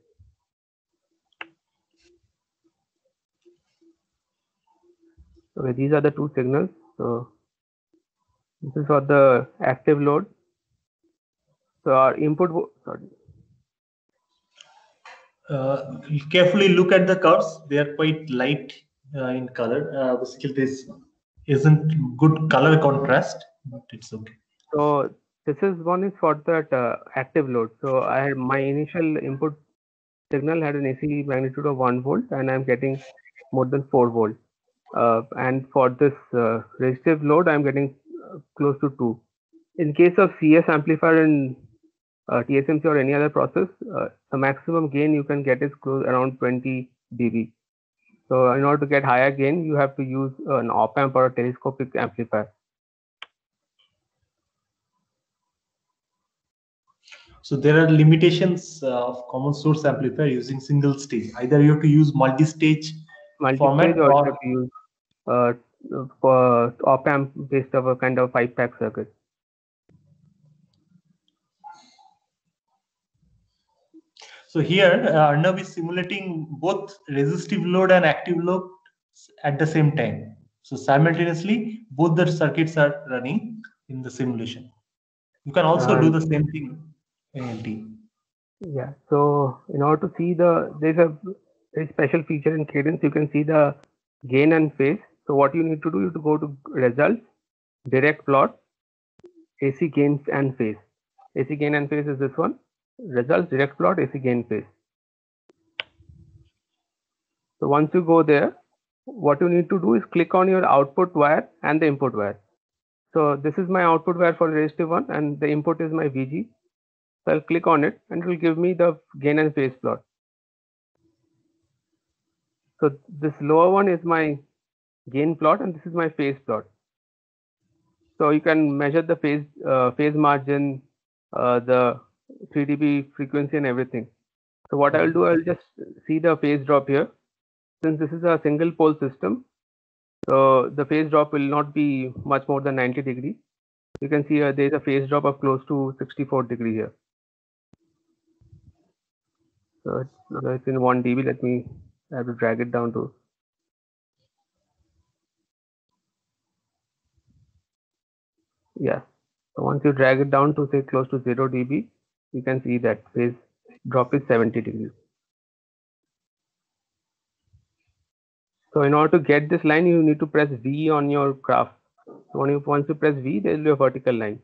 Okay, these are the two signals. So this is for the active load. So our input, sorry, Uh, carefully look at the curves. They are quite light uh, in color. Uh, basically, this isn't good color contrast, but it's okay. So this is one is for that uh, active load. So I had my initial input signal had an AC magnitude of one volt, and I'm getting more than four volt. Uh, and for this uh, resistive load, I'm getting uh, close to two. In case of CS amplifier and uh, TSMC or any other process, uh, the maximum gain you can get is close around 20 dB. So in order to get higher gain, you have to use an op amp or a telescopic amplifier. So there are limitations uh, of common source amplifier using single stage. Either you have to use multi-stage multi-stage Format or or- you have to use uh, for op amp based of a kind of five pack circuit. So here, uh, Arnav is simulating both resistive load and active load at the same time. So simultaneously, both the circuits are running in the simulation. You can also do the same thing in LT. Yeah. So in order to see the there's a very special feature in Cadence. You can see the gain and phase. So what you need to do is to go to results, direct plot, AC gains and phase. AC gain and phase is this one. Results, direct plot, AC gain phase. So once you go there, what you need to do is click on your output wire and the input wire. So this is my output wire for resistive one and the input is my VG. So I'll click on it and it will give me the gain and phase plot. So this lower one is my gain plot and this is my phase plot. So you can measure the phase uh, phase margin, uh, the 3 dB frequency and everything. So what I'll do, I'll just see the phase drop here. Since this is a single pole system, so the phase drop will not be much more than 90 degree. You can see uh, there is a phase drop of close to 64 degree here. So it's, in 1 dB. Let me have to drag it down to. Yeah. So once you drag it down to say close to 0 dB, you can see that phase drop is 70 degrees. So in order to get this line, you need to press V on your graph. So when you, once you press V, there will be a vertical line.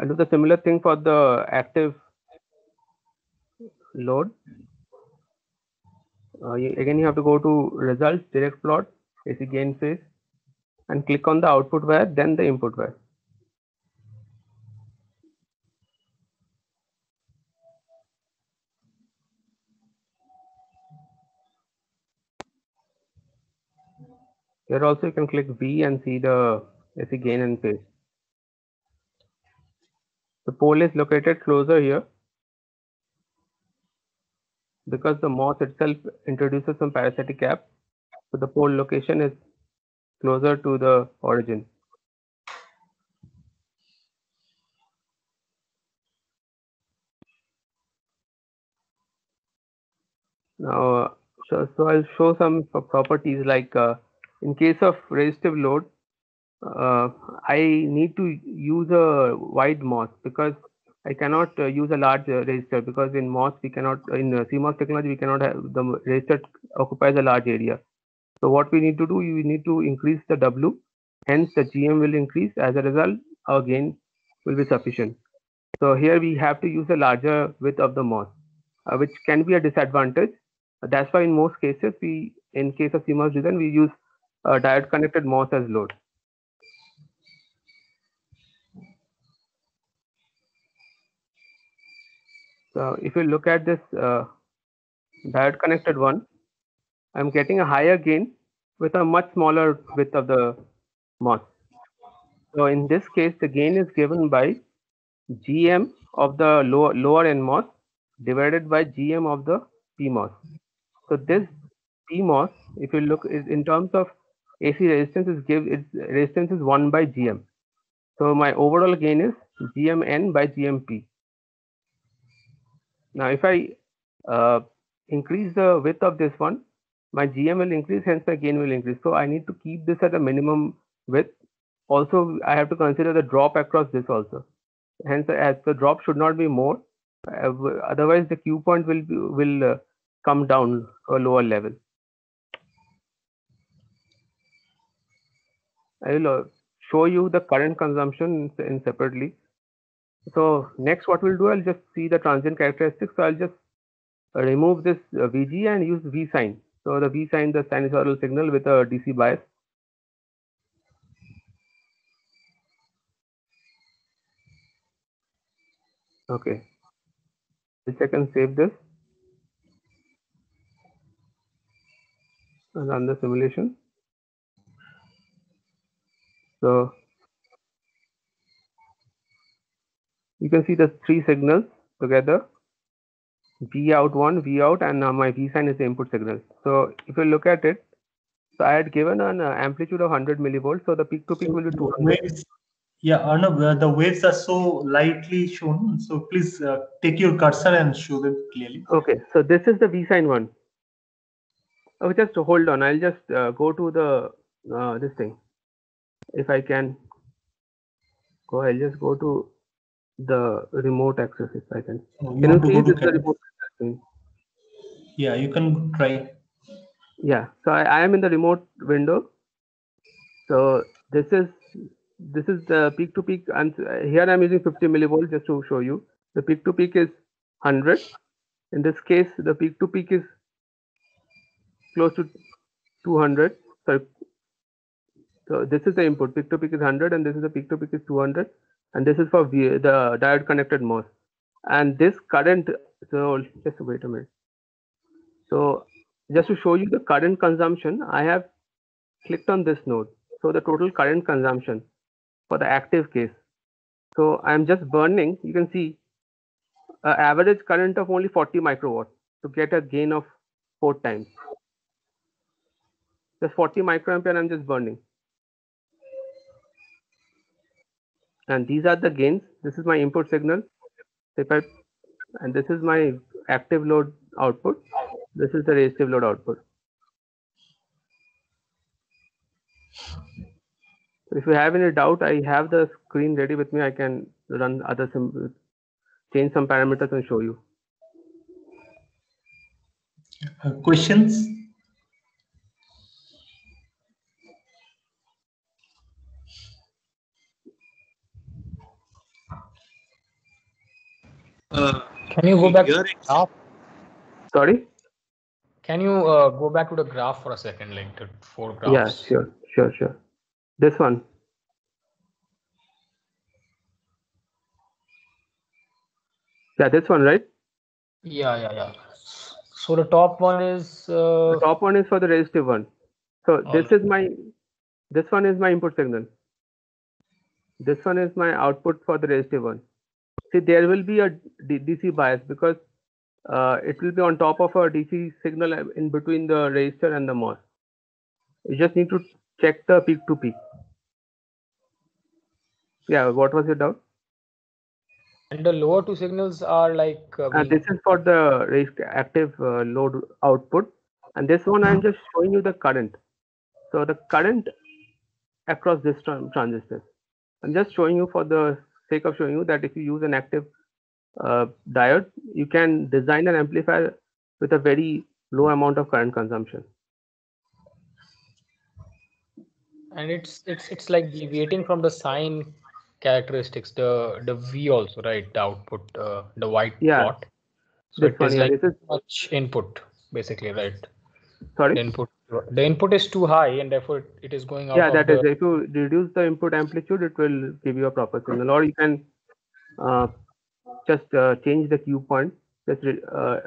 I'll do the similar thing for the active load. Uh, you- again, you have to go to results, direct plot, AC gain phase, and click on the output wire, then the input wire. Here also you can click V and see the AC gain and phase. The pole is located closer here because the MOS itself introduces some parasitic cap. So the pole location is closer to the origin. Now, uh, so, so I'll show some properties like uh, in case of resistive load, uh, I need to use a wide MOS because I cannot uh, use a large uh, resistor because in MOS we cannot in uh, CMOS technology we cannot have the resistor occupies a large area. So what we need to do, we need to increase the W, hence the GM will increase. As a result, our gain will be sufficient. So here we have to use a larger width of the MOS, uh, which can be a disadvantage. That's why in most cases we, in case of CMOS design, we use uh, diode connected MOS as load. So if you look at this uh, diode connected one, I'm getting a higher gain with a much smaller width of the MOS. So in this case, the gain is given by GM of the lower, lower NMOS divided by GM of the PMOS. So this PMOS, if you look is in terms of AC resistance is give its resistance is 1 by GM. So my overall gain is GMN by GMP. Now if I uh, increase the width of this one, my GM will increase, hence my gain will increase. So I need to keep this at a minimum width. Also, I have to consider the drop across this also. Hence, as the drop should not be more. uh, Otherwise, the Q point will will uh, come down to a lower level. I will uh, show you the current consumption in, separately. So next, what we'll do, I'll just see the transient characteristics. So I'll just uh, remove this uh, VG and use V sign. So the V sign, the sinusoidal signal with a DC bias. Okay. Which check and save this and run the simulation. So you can see the three signals together V out one, V out, and now my V sign is the input signal. So if you look at it, so I had given an uh, amplitude of 100 millivolts, so the peak to peak will be 200. Waves, yeah, Arnav, uh, the waves are so lightly shown. So please uh, take your cursor and show them clearly. Okay, so this is the V sign one. Oh, just hold on. I'll just uh, go to the uh, this thing. If I can go, I'll just go to the remote access if I can. Oh, you Can you see this the remote access thing? Yeah, you can try. Yeah, so I, I am in the remote window. So this is this is the peak to peak, and here I'm using 50 millivolts just to show you. The peak to peak is 100. In this case, the peak to peak is close to 200. Sorry. So this is the input. Peak to peak is 100, and this is the peak to peak is 200, and this is for v, the diode connected MOS. And this current. So just wait a minute. So just to show you the current consumption, I have clicked on this node. So the total current consumption for the active case. So I'm just burning, you can see uh, average current of only 40 microwatt to get a gain of four times. Just 40 microampere I'm just burning. And these are the gains. This is my input signal. If I, and this is my active load output. This is the resistive load output. If you have any doubt, I have the screen ready with me. I can run other change some parameters and show you. Uh, questions? Uh, Can you go back to the it's- graph? Sorry? Can you uh, go back to the graph for a second, like the four graphs? Yeah, sure, sure, sure. This one. Yeah, this one, right? Yeah, yeah, yeah. So the top one is The uh, top one is for the resistive one. So this All is my, this one is my input signal. This one is my output for the resistive one. See, there will be a D- DC bias because uh, it will be on top of a DC signal in between the resistor and the MOS. You just need to check the peak to peak. Yeah, what was your doubt? And the lower two signals are like uh, Uh, this is for the active uh, load output, and this one I'm just showing you the current. So the current across this tran- transistor. I'm just showing you for the sake of showing you that if you use an active uh, diode, you can design an amplifier with a very low amount of current consumption. and it's it's it's like deviating from the sine characteristics the the v also right the output uh, the white Yeah. plot so This it one, is yeah, like this is much input basically right the sorry. input the input is too high and therefore it, is going out Yeah, that the, is. If you reduce the input amplitude, it will give you a proper signal, or you can uh, just uh, change the Q point, just re- uh,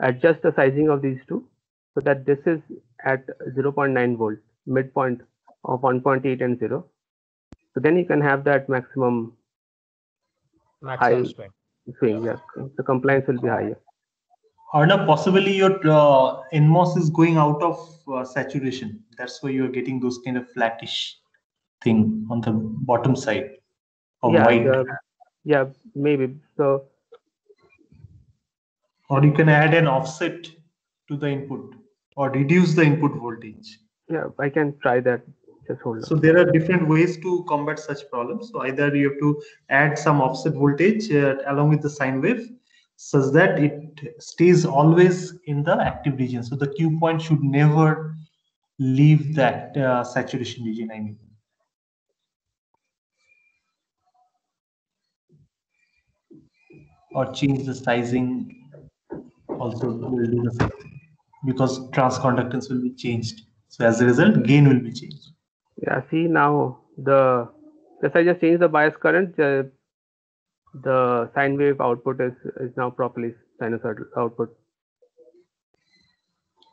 adjust the sizing of these two, so that this is at 0.9 volt, midpoint of 1.8 and 0. So then you can have that maximum maximum high- swing swing. Yeah, the compliance will be higher. Arnab, possibly your uh, NMOS is going out of uh, saturation. That's why you're getting those kind of flattish thing on the bottom side of yeah, white. the- yeah, maybe. So Or you can add an offset to the input or reduce the input voltage. yeah, I can try that. Just hold on. So there are different ways to combat such problems. So either you have to add some offset voltage uh, along with the sine wave such that it stays always in the active region. So the Q point should never leave that uh, saturation region. I mean. Or change the sizing also will do the same thing because transconductance will be changed. So as a result, gain will be changed. Yeah, see now the just I just changed the bias current. The, the sine wave output is is now properly sinusoidal output.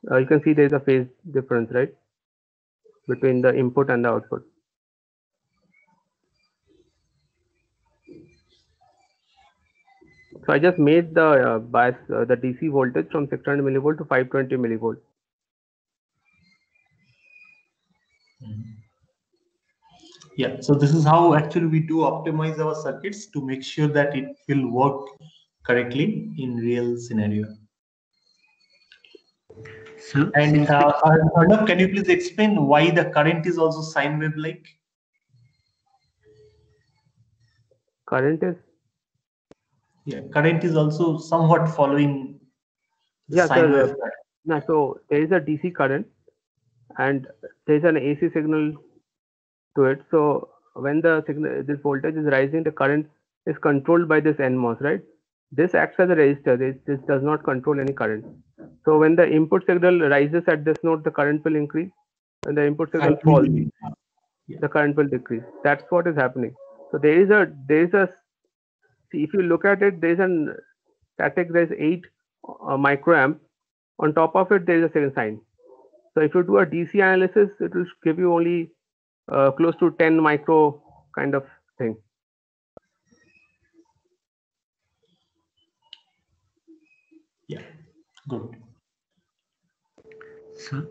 Uh, you can see there is a phase difference, right, between the input and the output. So I just made the uh, bias, uh, the DC voltage from 600 millivolt to 520 millivolt. Yeah, so this is how actually we do optimize our circuits to make sure that it will work correctly in real scenario. So, And uh, can you please explain why the current is also sine wave like? Current is Yeah, current is also somewhat following Yeah, sine sir, wave. No, so there is a DC current and there is an AC signal to it. So when the signal, this voltage is rising, the current is controlled by this NMOS, right? This acts as a resistor. This, this does not control any current. So when the input signal rises at this node, the current will increase. When the input signal falls, be- the current will decrease. That's what is happening. So there is a there is a see if you look at it, there is an static. There is eight uh, microamp. On top of it, there is a second sign. So if you do a DC analysis, it will give you only uh, close to 10 micro kind of thing. Yeah, good. So,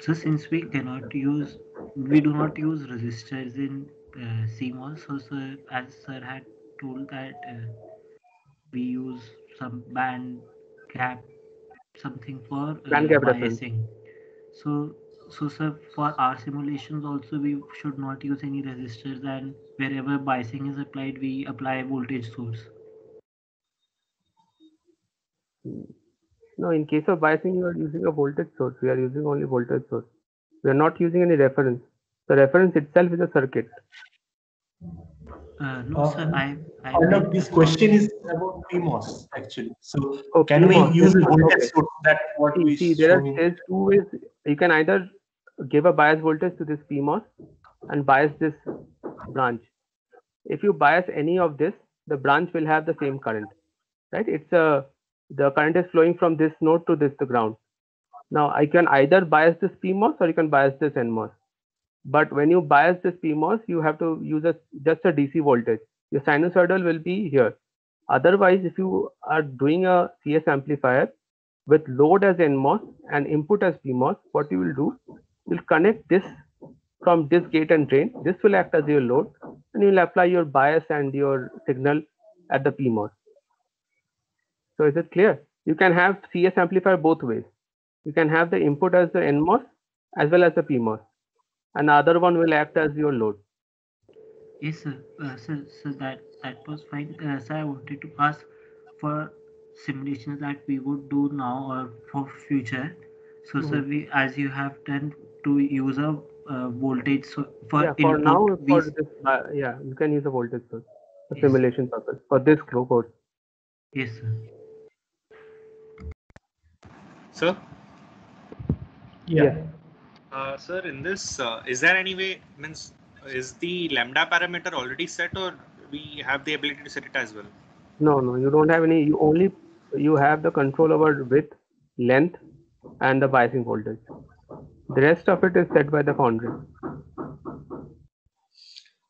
so since we cannot use, we do not use resistors in uh, CMOS, so sir, as sir had told that uh, we use some band gap, something for uh, Band gap reference. biasing. So, so sir, for our simulations also we should not use any resistors, and wherever biasing is applied, we apply voltage source. No, in case of biasing, you are using a voltage source. We are using only voltage source. We are not using any reference. The reference itself is a circuit. Uh, no, Uh, sir, I, I Arnab, meant this question is about PMOS actually. So Oh, can we use a voltage okay. source that what See, we see, there are shown in- there's two ways. You can either give a bias voltage to this PMOS and bias this branch. If you bias any of this, the branch will have the same current, right? It's a the current is flowing from this node to this the ground. Now I can either bias this PMOS or you can bias this NMOS. But when you bias this PMOS, you have to use a just a DC voltage. Your sinusoidal will be here. Otherwise, if you are doing a CS amplifier, with load as NMOS and input as PMOS, what you will do, you'll connect this from this gate and drain. This will act as your load, and you will apply your bias and your signal at the PMOS. So is it clear? You can have CS amplifier both ways. You can have the input as the NMOS as well as the PMOS, and the other one will act as your load. Yes, sir. Uh, sir, so that that was fine. Uh, sir, I wanted to ask for simulations that we would do now or for future. So, sir, Mhm. we as you have done to use a uh, voltage so for yeah, for input, now, we for this, uh, yeah, you can use a voltage source for Yes. simulation purpose for this group course. yes, sir. Sir, Yeah. uh, sir, in this, uh, is there any way, means, is the lambda parameter already set or we have the ability to set it as well? No, no, you don't have any. You only you have the control over width, length, and the biasing voltage. The rest of it is set by the foundry.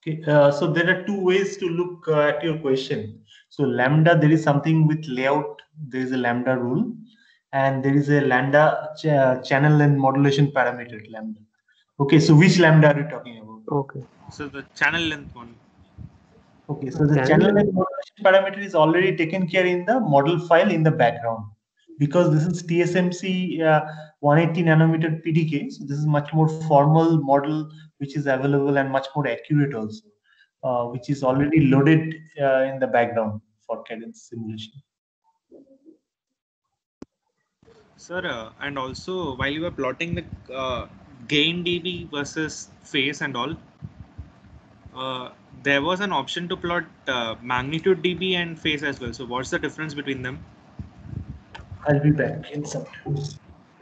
Okay, uh, so there are two ways to look uh, at your question. So lambda, there is something with layout. There is a lambda rule, and there is a lambda ch- channel and modulation parameter lambda. Okay, so which lambda are you talking about? Okay. So the channel length one. Okay, so the Channel channel and modulation parameter is already taken care in the model file in the background because this is TSMC uh, 180 nanometer PDK. So this is much more formal model which is available and much more accurate also, uh, which is already loaded uh, in the background for Cadence simulation. Sir, uh, and also while you were plotting the uh, gain dB versus phase and all, uh, there was an option to plot uh, magnitude dB and phase as well. So what's the difference between them? I'll be back in some time.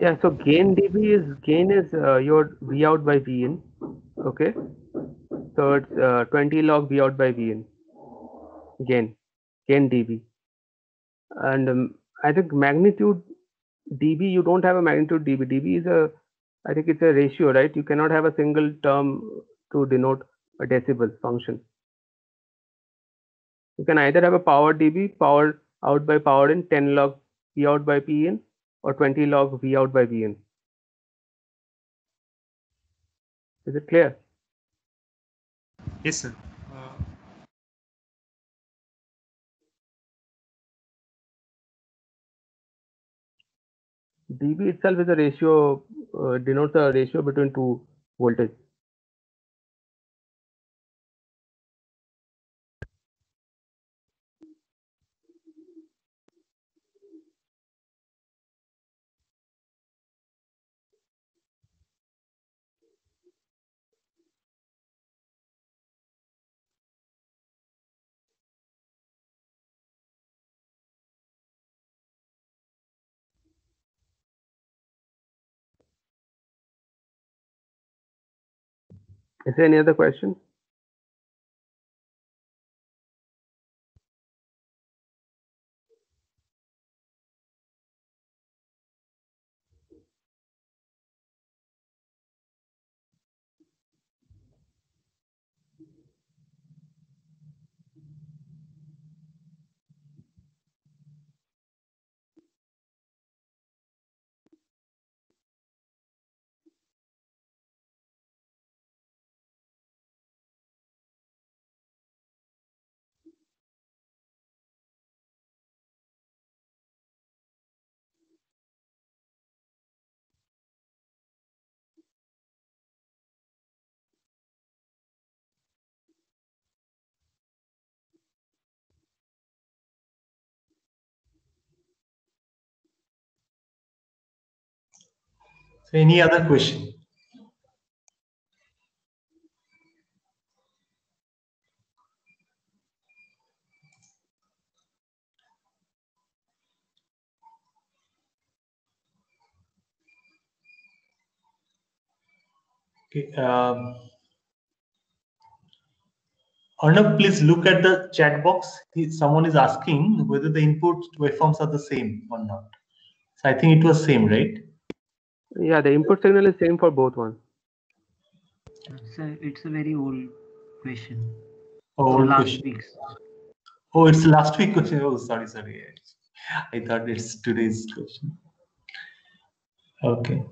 Yeah. So gain dB is gain is uh, your V out by V in. Okay. So it's uh, 20 log V out by V in. Gain, gain dB. And um, I think magnitude dB. You don't have a magnitude dB. dB is a I think it's a ratio, right? You cannot have a single term to denote a decibel function. You can either have a power dB, power out by power in 10 log P out by P in, or 20 log V out by V in. Is it clear? Yes, sir. Uh, dB itself is a ratio, uh, denotes a ratio between two voltage. Is there any other question? So any other question? Okay. Um, Arnab, please look at the chat box. Someone is asking whether the input waveforms are the same or not. So I think it was same, right? Yeah, the input signal is same for both ones. Sir, it's a very old question. Oh, old last question. week's. Oh, it's last week question. Oh, sorry, sorry. I thought it's today's question. Okay.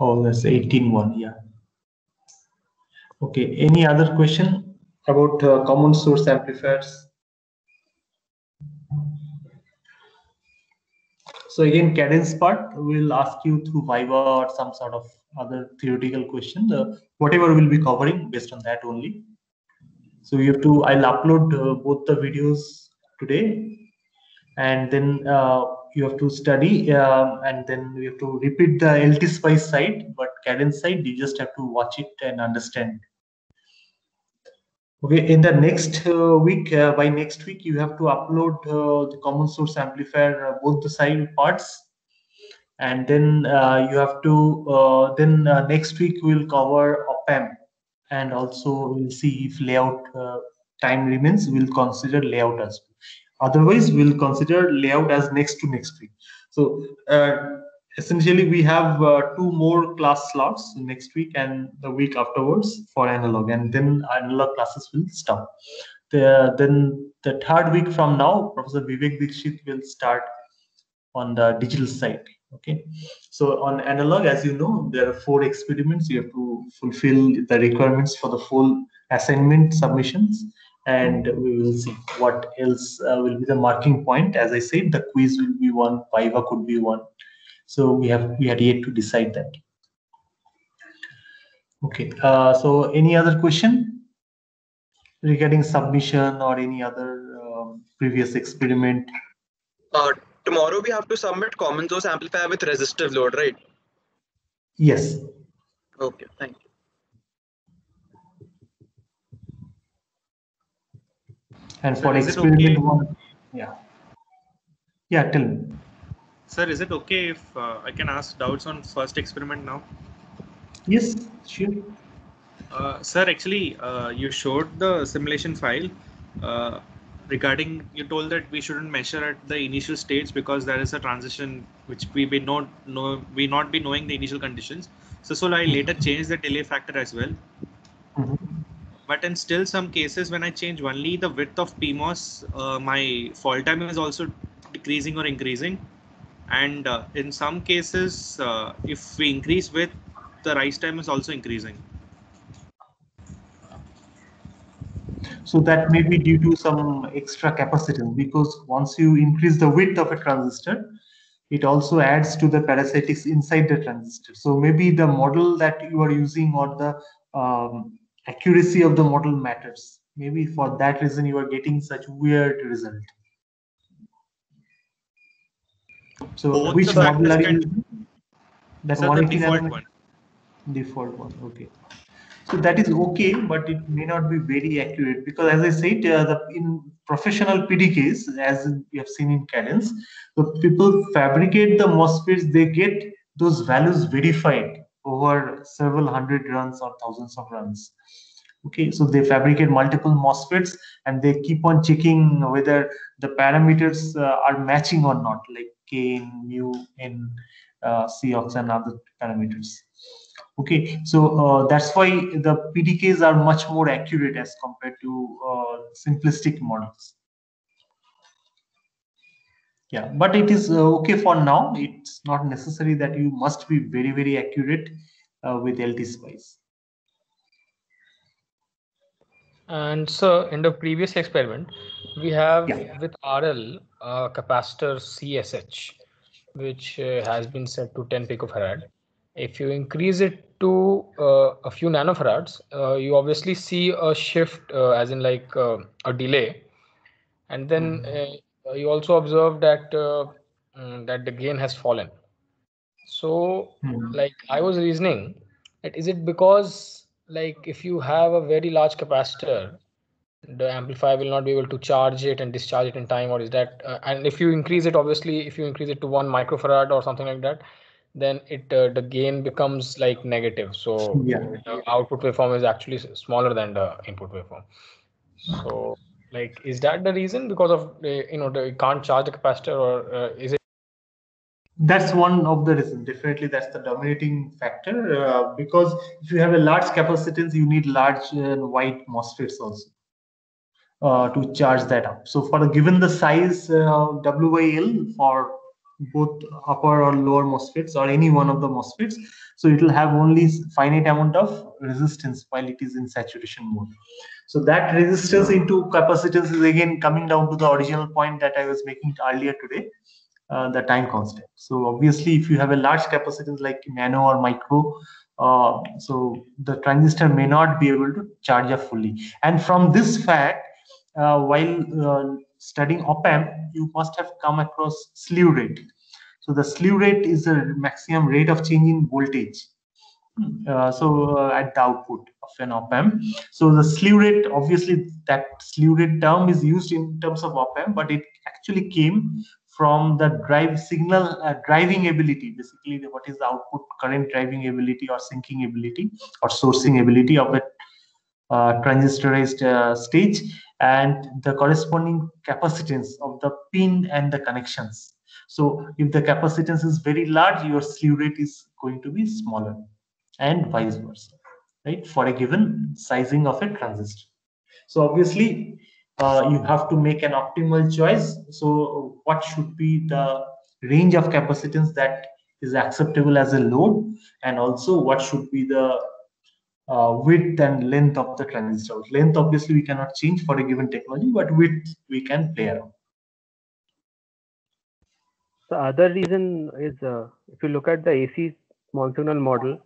Oh, that's 18 one, yeah. Okay, any other question about uh, common source amplifiers? So again, Cadence part, we'll ask you through Viva or some sort of other theoretical question, uh, whatever we'll be covering based on that only. So you have to, I'll upload uh, both the videos today and then uh, you have to study um, and then you have to repeat the LT spice side, but Cadence side, you just have to watch it and understand. Okay, in the next uh, week, uh, by next week, you have to upload uh, the common source amplifier, uh, both the side parts. And then uh, you have to, uh, then next week we'll cover op-amp and also we'll see if layout time remains, we'll consider layout as. Otherwise, we'll consider layout as next to next week. So essentially, we have uh, two more class slots next week and the week afterwards for analog, and then analog classes will stop. The, then the third week from now, Professor Vivek Dixit will start on the digital side. Okay, so on analog, as you know, there are four experiments. You have to fulfill the requirements for the full assignment submissions and we will see what else uh, will be the marking point as i said the quiz will be one viva could be one so we have we had yet to decide that okay uh, so any other question regarding submission or any other um, previous experiment uh, tomorrow we have to submit common source amplifier with resistive load right yes okay thank you And for experiment okay? one, yeah. Yeah, tell me. Sir, is it okay if uh, I can ask doubts on first experiment now? Yes, sure. Uh, sir, actually, uh, you showed the simulation file uh, regarding, you told that we shouldn't measure at the initial states because there is a transition which we may not know, we not be knowing the initial conditions. So, so I later change the delay factor as well. Mm -hmm but in still some cases when I change only the width of PMOS, uh, my fall time is also decreasing or increasing. And uh, in some cases, uh, if we increase width, the rise time is also increasing. So that may be due to some extra capacitance because once you increase the width of a transistor, it also adds to the parasitics inside the transistor. So maybe the model that you are using or the um, accuracy of the model matters. Maybe for that reason you are getting such weird result. So Both which model are you using? That one default one. Default one. Okay. So that is okay, but it may not be very accurate because, as I said, uh, the, in professional PDKs, as we have seen in Cadence, the people fabricate the MOSFETs, they get those values verified over several hundred runs or thousands of runs okay so they fabricate multiple MOSFETs and they keep on checking whether the parameters uh, are matching or not like gain mu n uh, cox and other parameters. Okay so uh, that's why the pdks are much more accurate as compared to uh, simplistic models. Yeah but it is uh, okay for now. It's not necessary that you must be very very accurate uh, with lt spice. And so in the previous experiment, we have yeah. with RL a capacitor CSH, which uh, has been set to 10 picofarad. If you increase it to uh, a few nanofarads, uh, you obviously see a shift, uh, as in like uh, a delay. And then mm-hmm. you also observe that mm, that the gain has fallen. So, mm-hmm. like I was reasoning, that is it because like if you have a very large capacitor the amplifier will not be able to charge it and discharge it in time or is that uh, and if you increase it obviously if you increase it to one microfarad or something like that then it uh, the gain becomes like negative. So yeah. the output waveform is actually smaller than the input waveform. So like is that the reason? Because of uh, you know the, you can't charge the capacitor or uh, is it? That's one of the reasons definitely that's the dominating factor uh, because if you have a large capacitance you need large and uh, wide MOSFETs also uh, to charge that up so for the given the size uh, for both upper or lower MOSFETs or any one of the MOSFETs. So it will have only finite amount of resistance while it is in saturation mode. So that resistance into capacitance is again coming down to the original point that I was making earlier today, uh, the time constant. So obviously, if you have a large capacitance like nano or micro, uh, so the transistor may not be able to charge up fully. And from this fact, uh, while uh, studying op-amp, you must have come across slew rate. So the slew rate is the maximum rate of change in voltage. Uh, so uh, at the output of an op-amp. So the slew rate, obviously that slew rate term is used in terms of op-amp, but it actually came from the drive signal uh, driving ability, basically what is the output current driving ability or sinking ability or sourcing ability of a transistorized uh, stage and the corresponding capacitance of the pin and the connections. So if the capacitance is very large, your slew rate is going to be smaller and vice versa, right? For a given sizing of a transistor. So obviously, uh, you have to make an optimal choice. So what should be the range of capacitance that is acceptable as a load and also what should be the uh, width and length of the transistor. Length obviously we cannot change for a given technology, but width we can play around. The other reason is uh, if you look at the AC small signal model,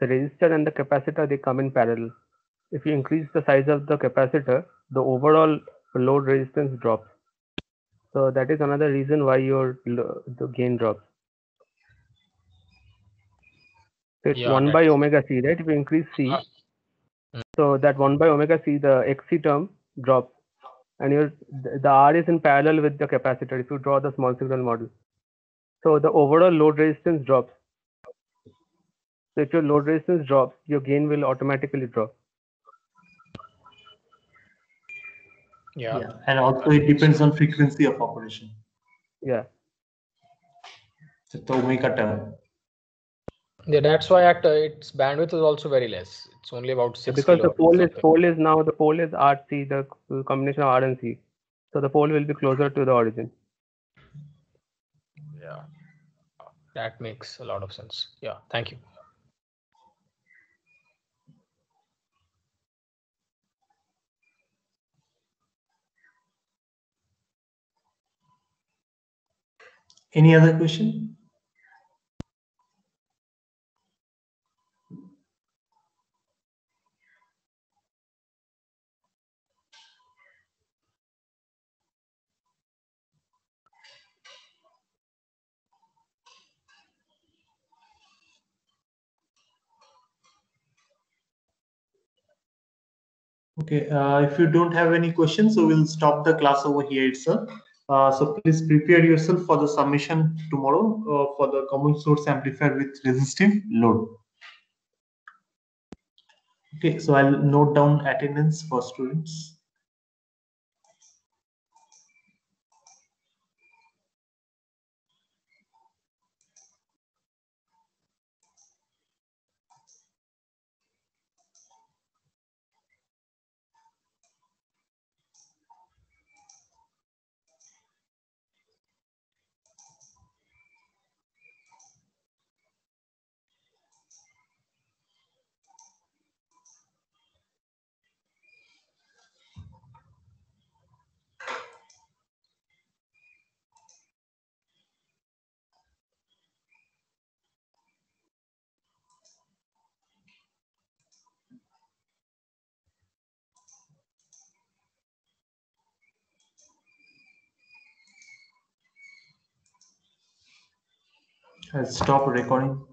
the resistor and the capacitor they come in parallel. If you increase the size of the capacitor, the overall load resistance drops. So that is another reason why your the gain drops. So it's Yeah, 1 by is- omega c, right? If you increase c, Uh, mm. so that 1 by omega c, the xc term drops. And your the the R is in parallel with the capacitor if you draw the small signal model. So the overall load resistance drops. So if your load resistance drops, your gain will automatically drop. Yeah. Yeah. And also it depends on frequency of operation. Yeah. So the omega term. Yeah, that's why at uh, its bandwidth is also very less. It's only about So six. because the pole is pole is now the pole is RC, the combination of R and C. So the pole will be closer to the origin. Yeah. That makes a lot of sense. Yeah. Thank you. Any other question? Okay, uh, if you don't have any questions, so we'll stop the class over here itself. Uh, so please prepare yourself for the submission tomorrow uh, for the common source amplifier with resistive load. Okay, so I'll note down attendance for students. I'll stop recording.